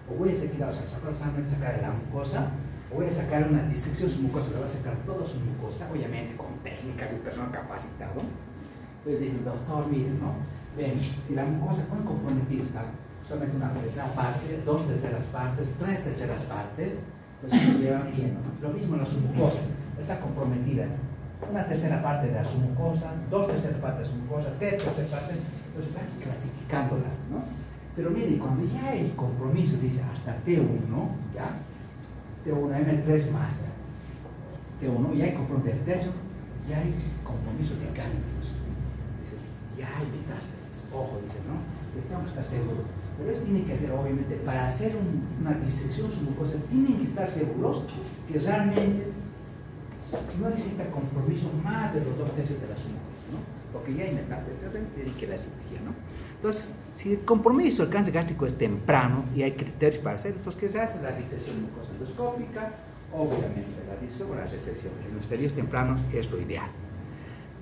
Speaker 1: o voy a o sea, solamente sacar la mucosa, voy a sacar una disección su mucosa, le voy a sacar toda su mucosa, obviamente con técnicas de un personal capacitado. Entonces dicen, doctor, miren, ¿no? Ven, si la mucosa, ¿cuán comprometida está? Solamente una tercera parte, dos terceras partes, tres terceras partes, entonces se van viendo. ¿no? Lo mismo en la submucosa, está comprometida. Una tercera parte de la submucosa, dos terceras partes de la submucosa, tres terceras partes, pues van clasificándola, ¿no? Pero miren, cuando ya hay compromiso, dice hasta T1, ¿ya? T1, M3 más, T1, ya hay compromiso, ya hay compromiso de cambios. Dice, ya hay metástasis, ojo, dice, ¿no? Pero tengo que estar seguro. Pero eso tiene que ser, obviamente, para hacer un, una disección submucosa, tienen que estar seguros que realmente no necesita compromiso más de los dos tercios de la submucosa, ¿no? Porque ya hay metástasis, entonces dedique la cirugía, ¿no? Entonces, si el compromiso del cáncer gástrico es temprano y hay criterios para hacer, entonces, ¿qué se hace? La disección mucosa endoscópica, obviamente, la disección o la resección. En los estadios tempranos es lo ideal.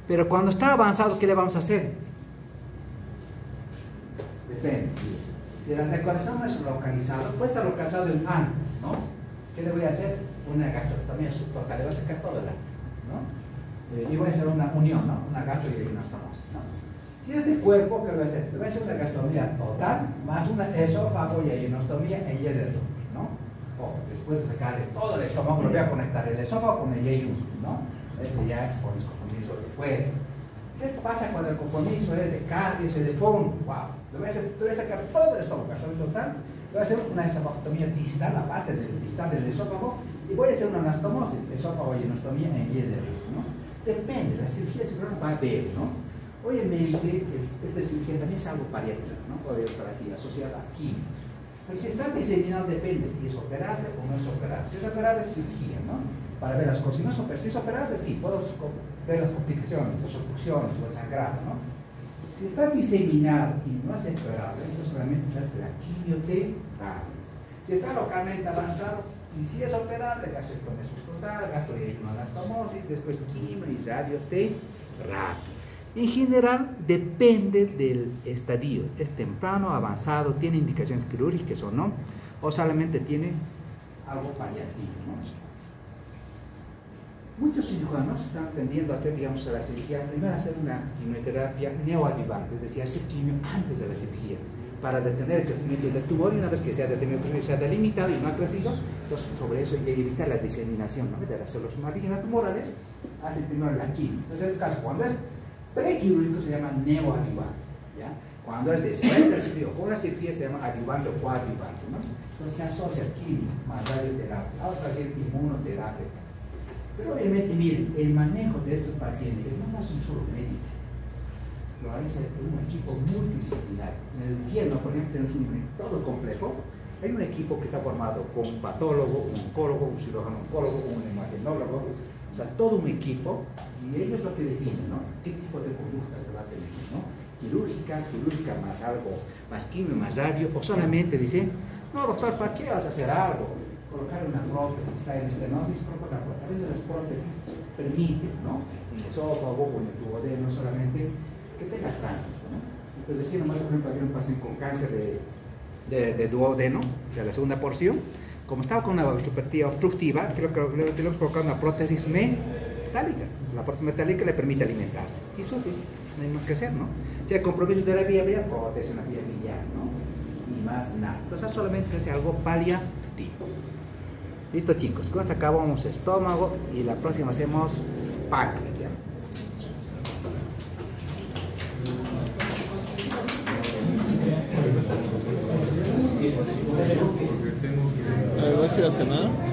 Speaker 1: Pero cuando está avanzado, ¿qué le vamos a hacer? Depende. Si la decoración es localizada, puede estar localizado en ano, ¿no? ¿Qué le voy a hacer? Una gastrectomía subtotal, le voy a sacar todo el ano, ¿no? Eh, y voy a hacer una unión, ¿no? Una gastro y una stomosis, ¿no? Si es de cuerpo, ¿qué le voy a hacer? Le voy a hacer una gastronomía total, más una esófago y enostomía en y ¿no? O después de sacarle todo el estómago, le voy a conectar el esófago con el y ¿no? Eso ya es con el compromiso de cuerpo. ¿Qué pasa cuando el compromiso es de cardio, es de fondo? ¡Wow! Le voy a, hacer, le voy a sacar todo el estómago, gastronomía total, le voy a hacer una esofagostomía distal, la parte del distal del esófago, y voy a hacer una anastomosis, esófago y enostomía en y ¿no? Depende, la cirugía va a ver, ¿no? Obviamente, esta cirugía también es algo paliativa, ¿no? O operativa asociada a quimio. Pero si está diseñado, depende si es operable o no es operable. Si es operable, es cirugía, ¿no? Para ver las cosas. Si no es operable, si es operable, sí, puedo ver las complicaciones, las obstrucciones o el sangrado, ¿no? Si está diseminado y no es operable, entonces solamente se hace la quimioterapia. Si está localmente avanzado y si es operable, gastrectomía subtotal, gastroenostomosis, después quimio y radioterapia. En general, depende del estadio. ¿Es temprano, avanzado, tiene indicaciones quirúrgicas o no? O solamente tiene algo paliativo. ¿no? Muchos cirujanos están tendiendo a hacer, digamos, a la cirugía, primero hacer una quimioterapia neoadjuvante, es decir, hacer quimio antes de la cirugía, para detener el crecimiento del tumor y una vez que se ha detenido se ha delimitado y no ha crecido, entonces sobre eso y evitar la diseminación ¿no? de las células malignas tumorales, hacen primero la quimio. Entonces, caso, cuando es prequirúrgico se llama neoadjuvante. ¿ya? Cuando es después del cirugía con la cirugía se llama adjuvante o coadjuvante. ¿no? Entonces se asocia quimio más radioterapia. Vamos a hacer inmunoterapia. Pero obviamente, miren, el manejo de estos pacientes no es un solo médico. Lo hace un equipo multidisciplinar. En el infierno, por ejemplo, tenemos un todo complejo. Hay un equipo que está formado con un patólogo, un oncólogo, un cirujano oncólogo, un imagenólogo, o sea, todo un equipo y ellos lo que definen, ¿no? ¿Qué tipo de conducta se va a tener, ¿no? Quirúrgica, quirúrgica más algo, más quimio, más radio, o solamente dicen, no, doctor, ¿para qué vas a hacer algo? Colocar una prótesis, está en estenosis, colocar una prótesis. A las prótesis permiten, ¿no? En el esófago o en el duodeno solamente que tenga tránsito, ¿no? Entonces, si nomás, por ejemplo, había un paciente con cáncer de, de, de duodeno, de la segunda porción, como estaba con una obstructiva, creo que le, le hemos colocado una prótesis metálica. La prótesis metálica le permite alimentarse. Y eso no hay más que hacer, ¿no? Si hay compromisos de la vía vía, prótesis en la vía biliar, ¿no? Y más nada. Entonces solamente se hace algo paliativo. Listo chicos, con hasta acabamos estómago y la próxima hacemos páncreas. ¿ya?
Speaker 3: A ver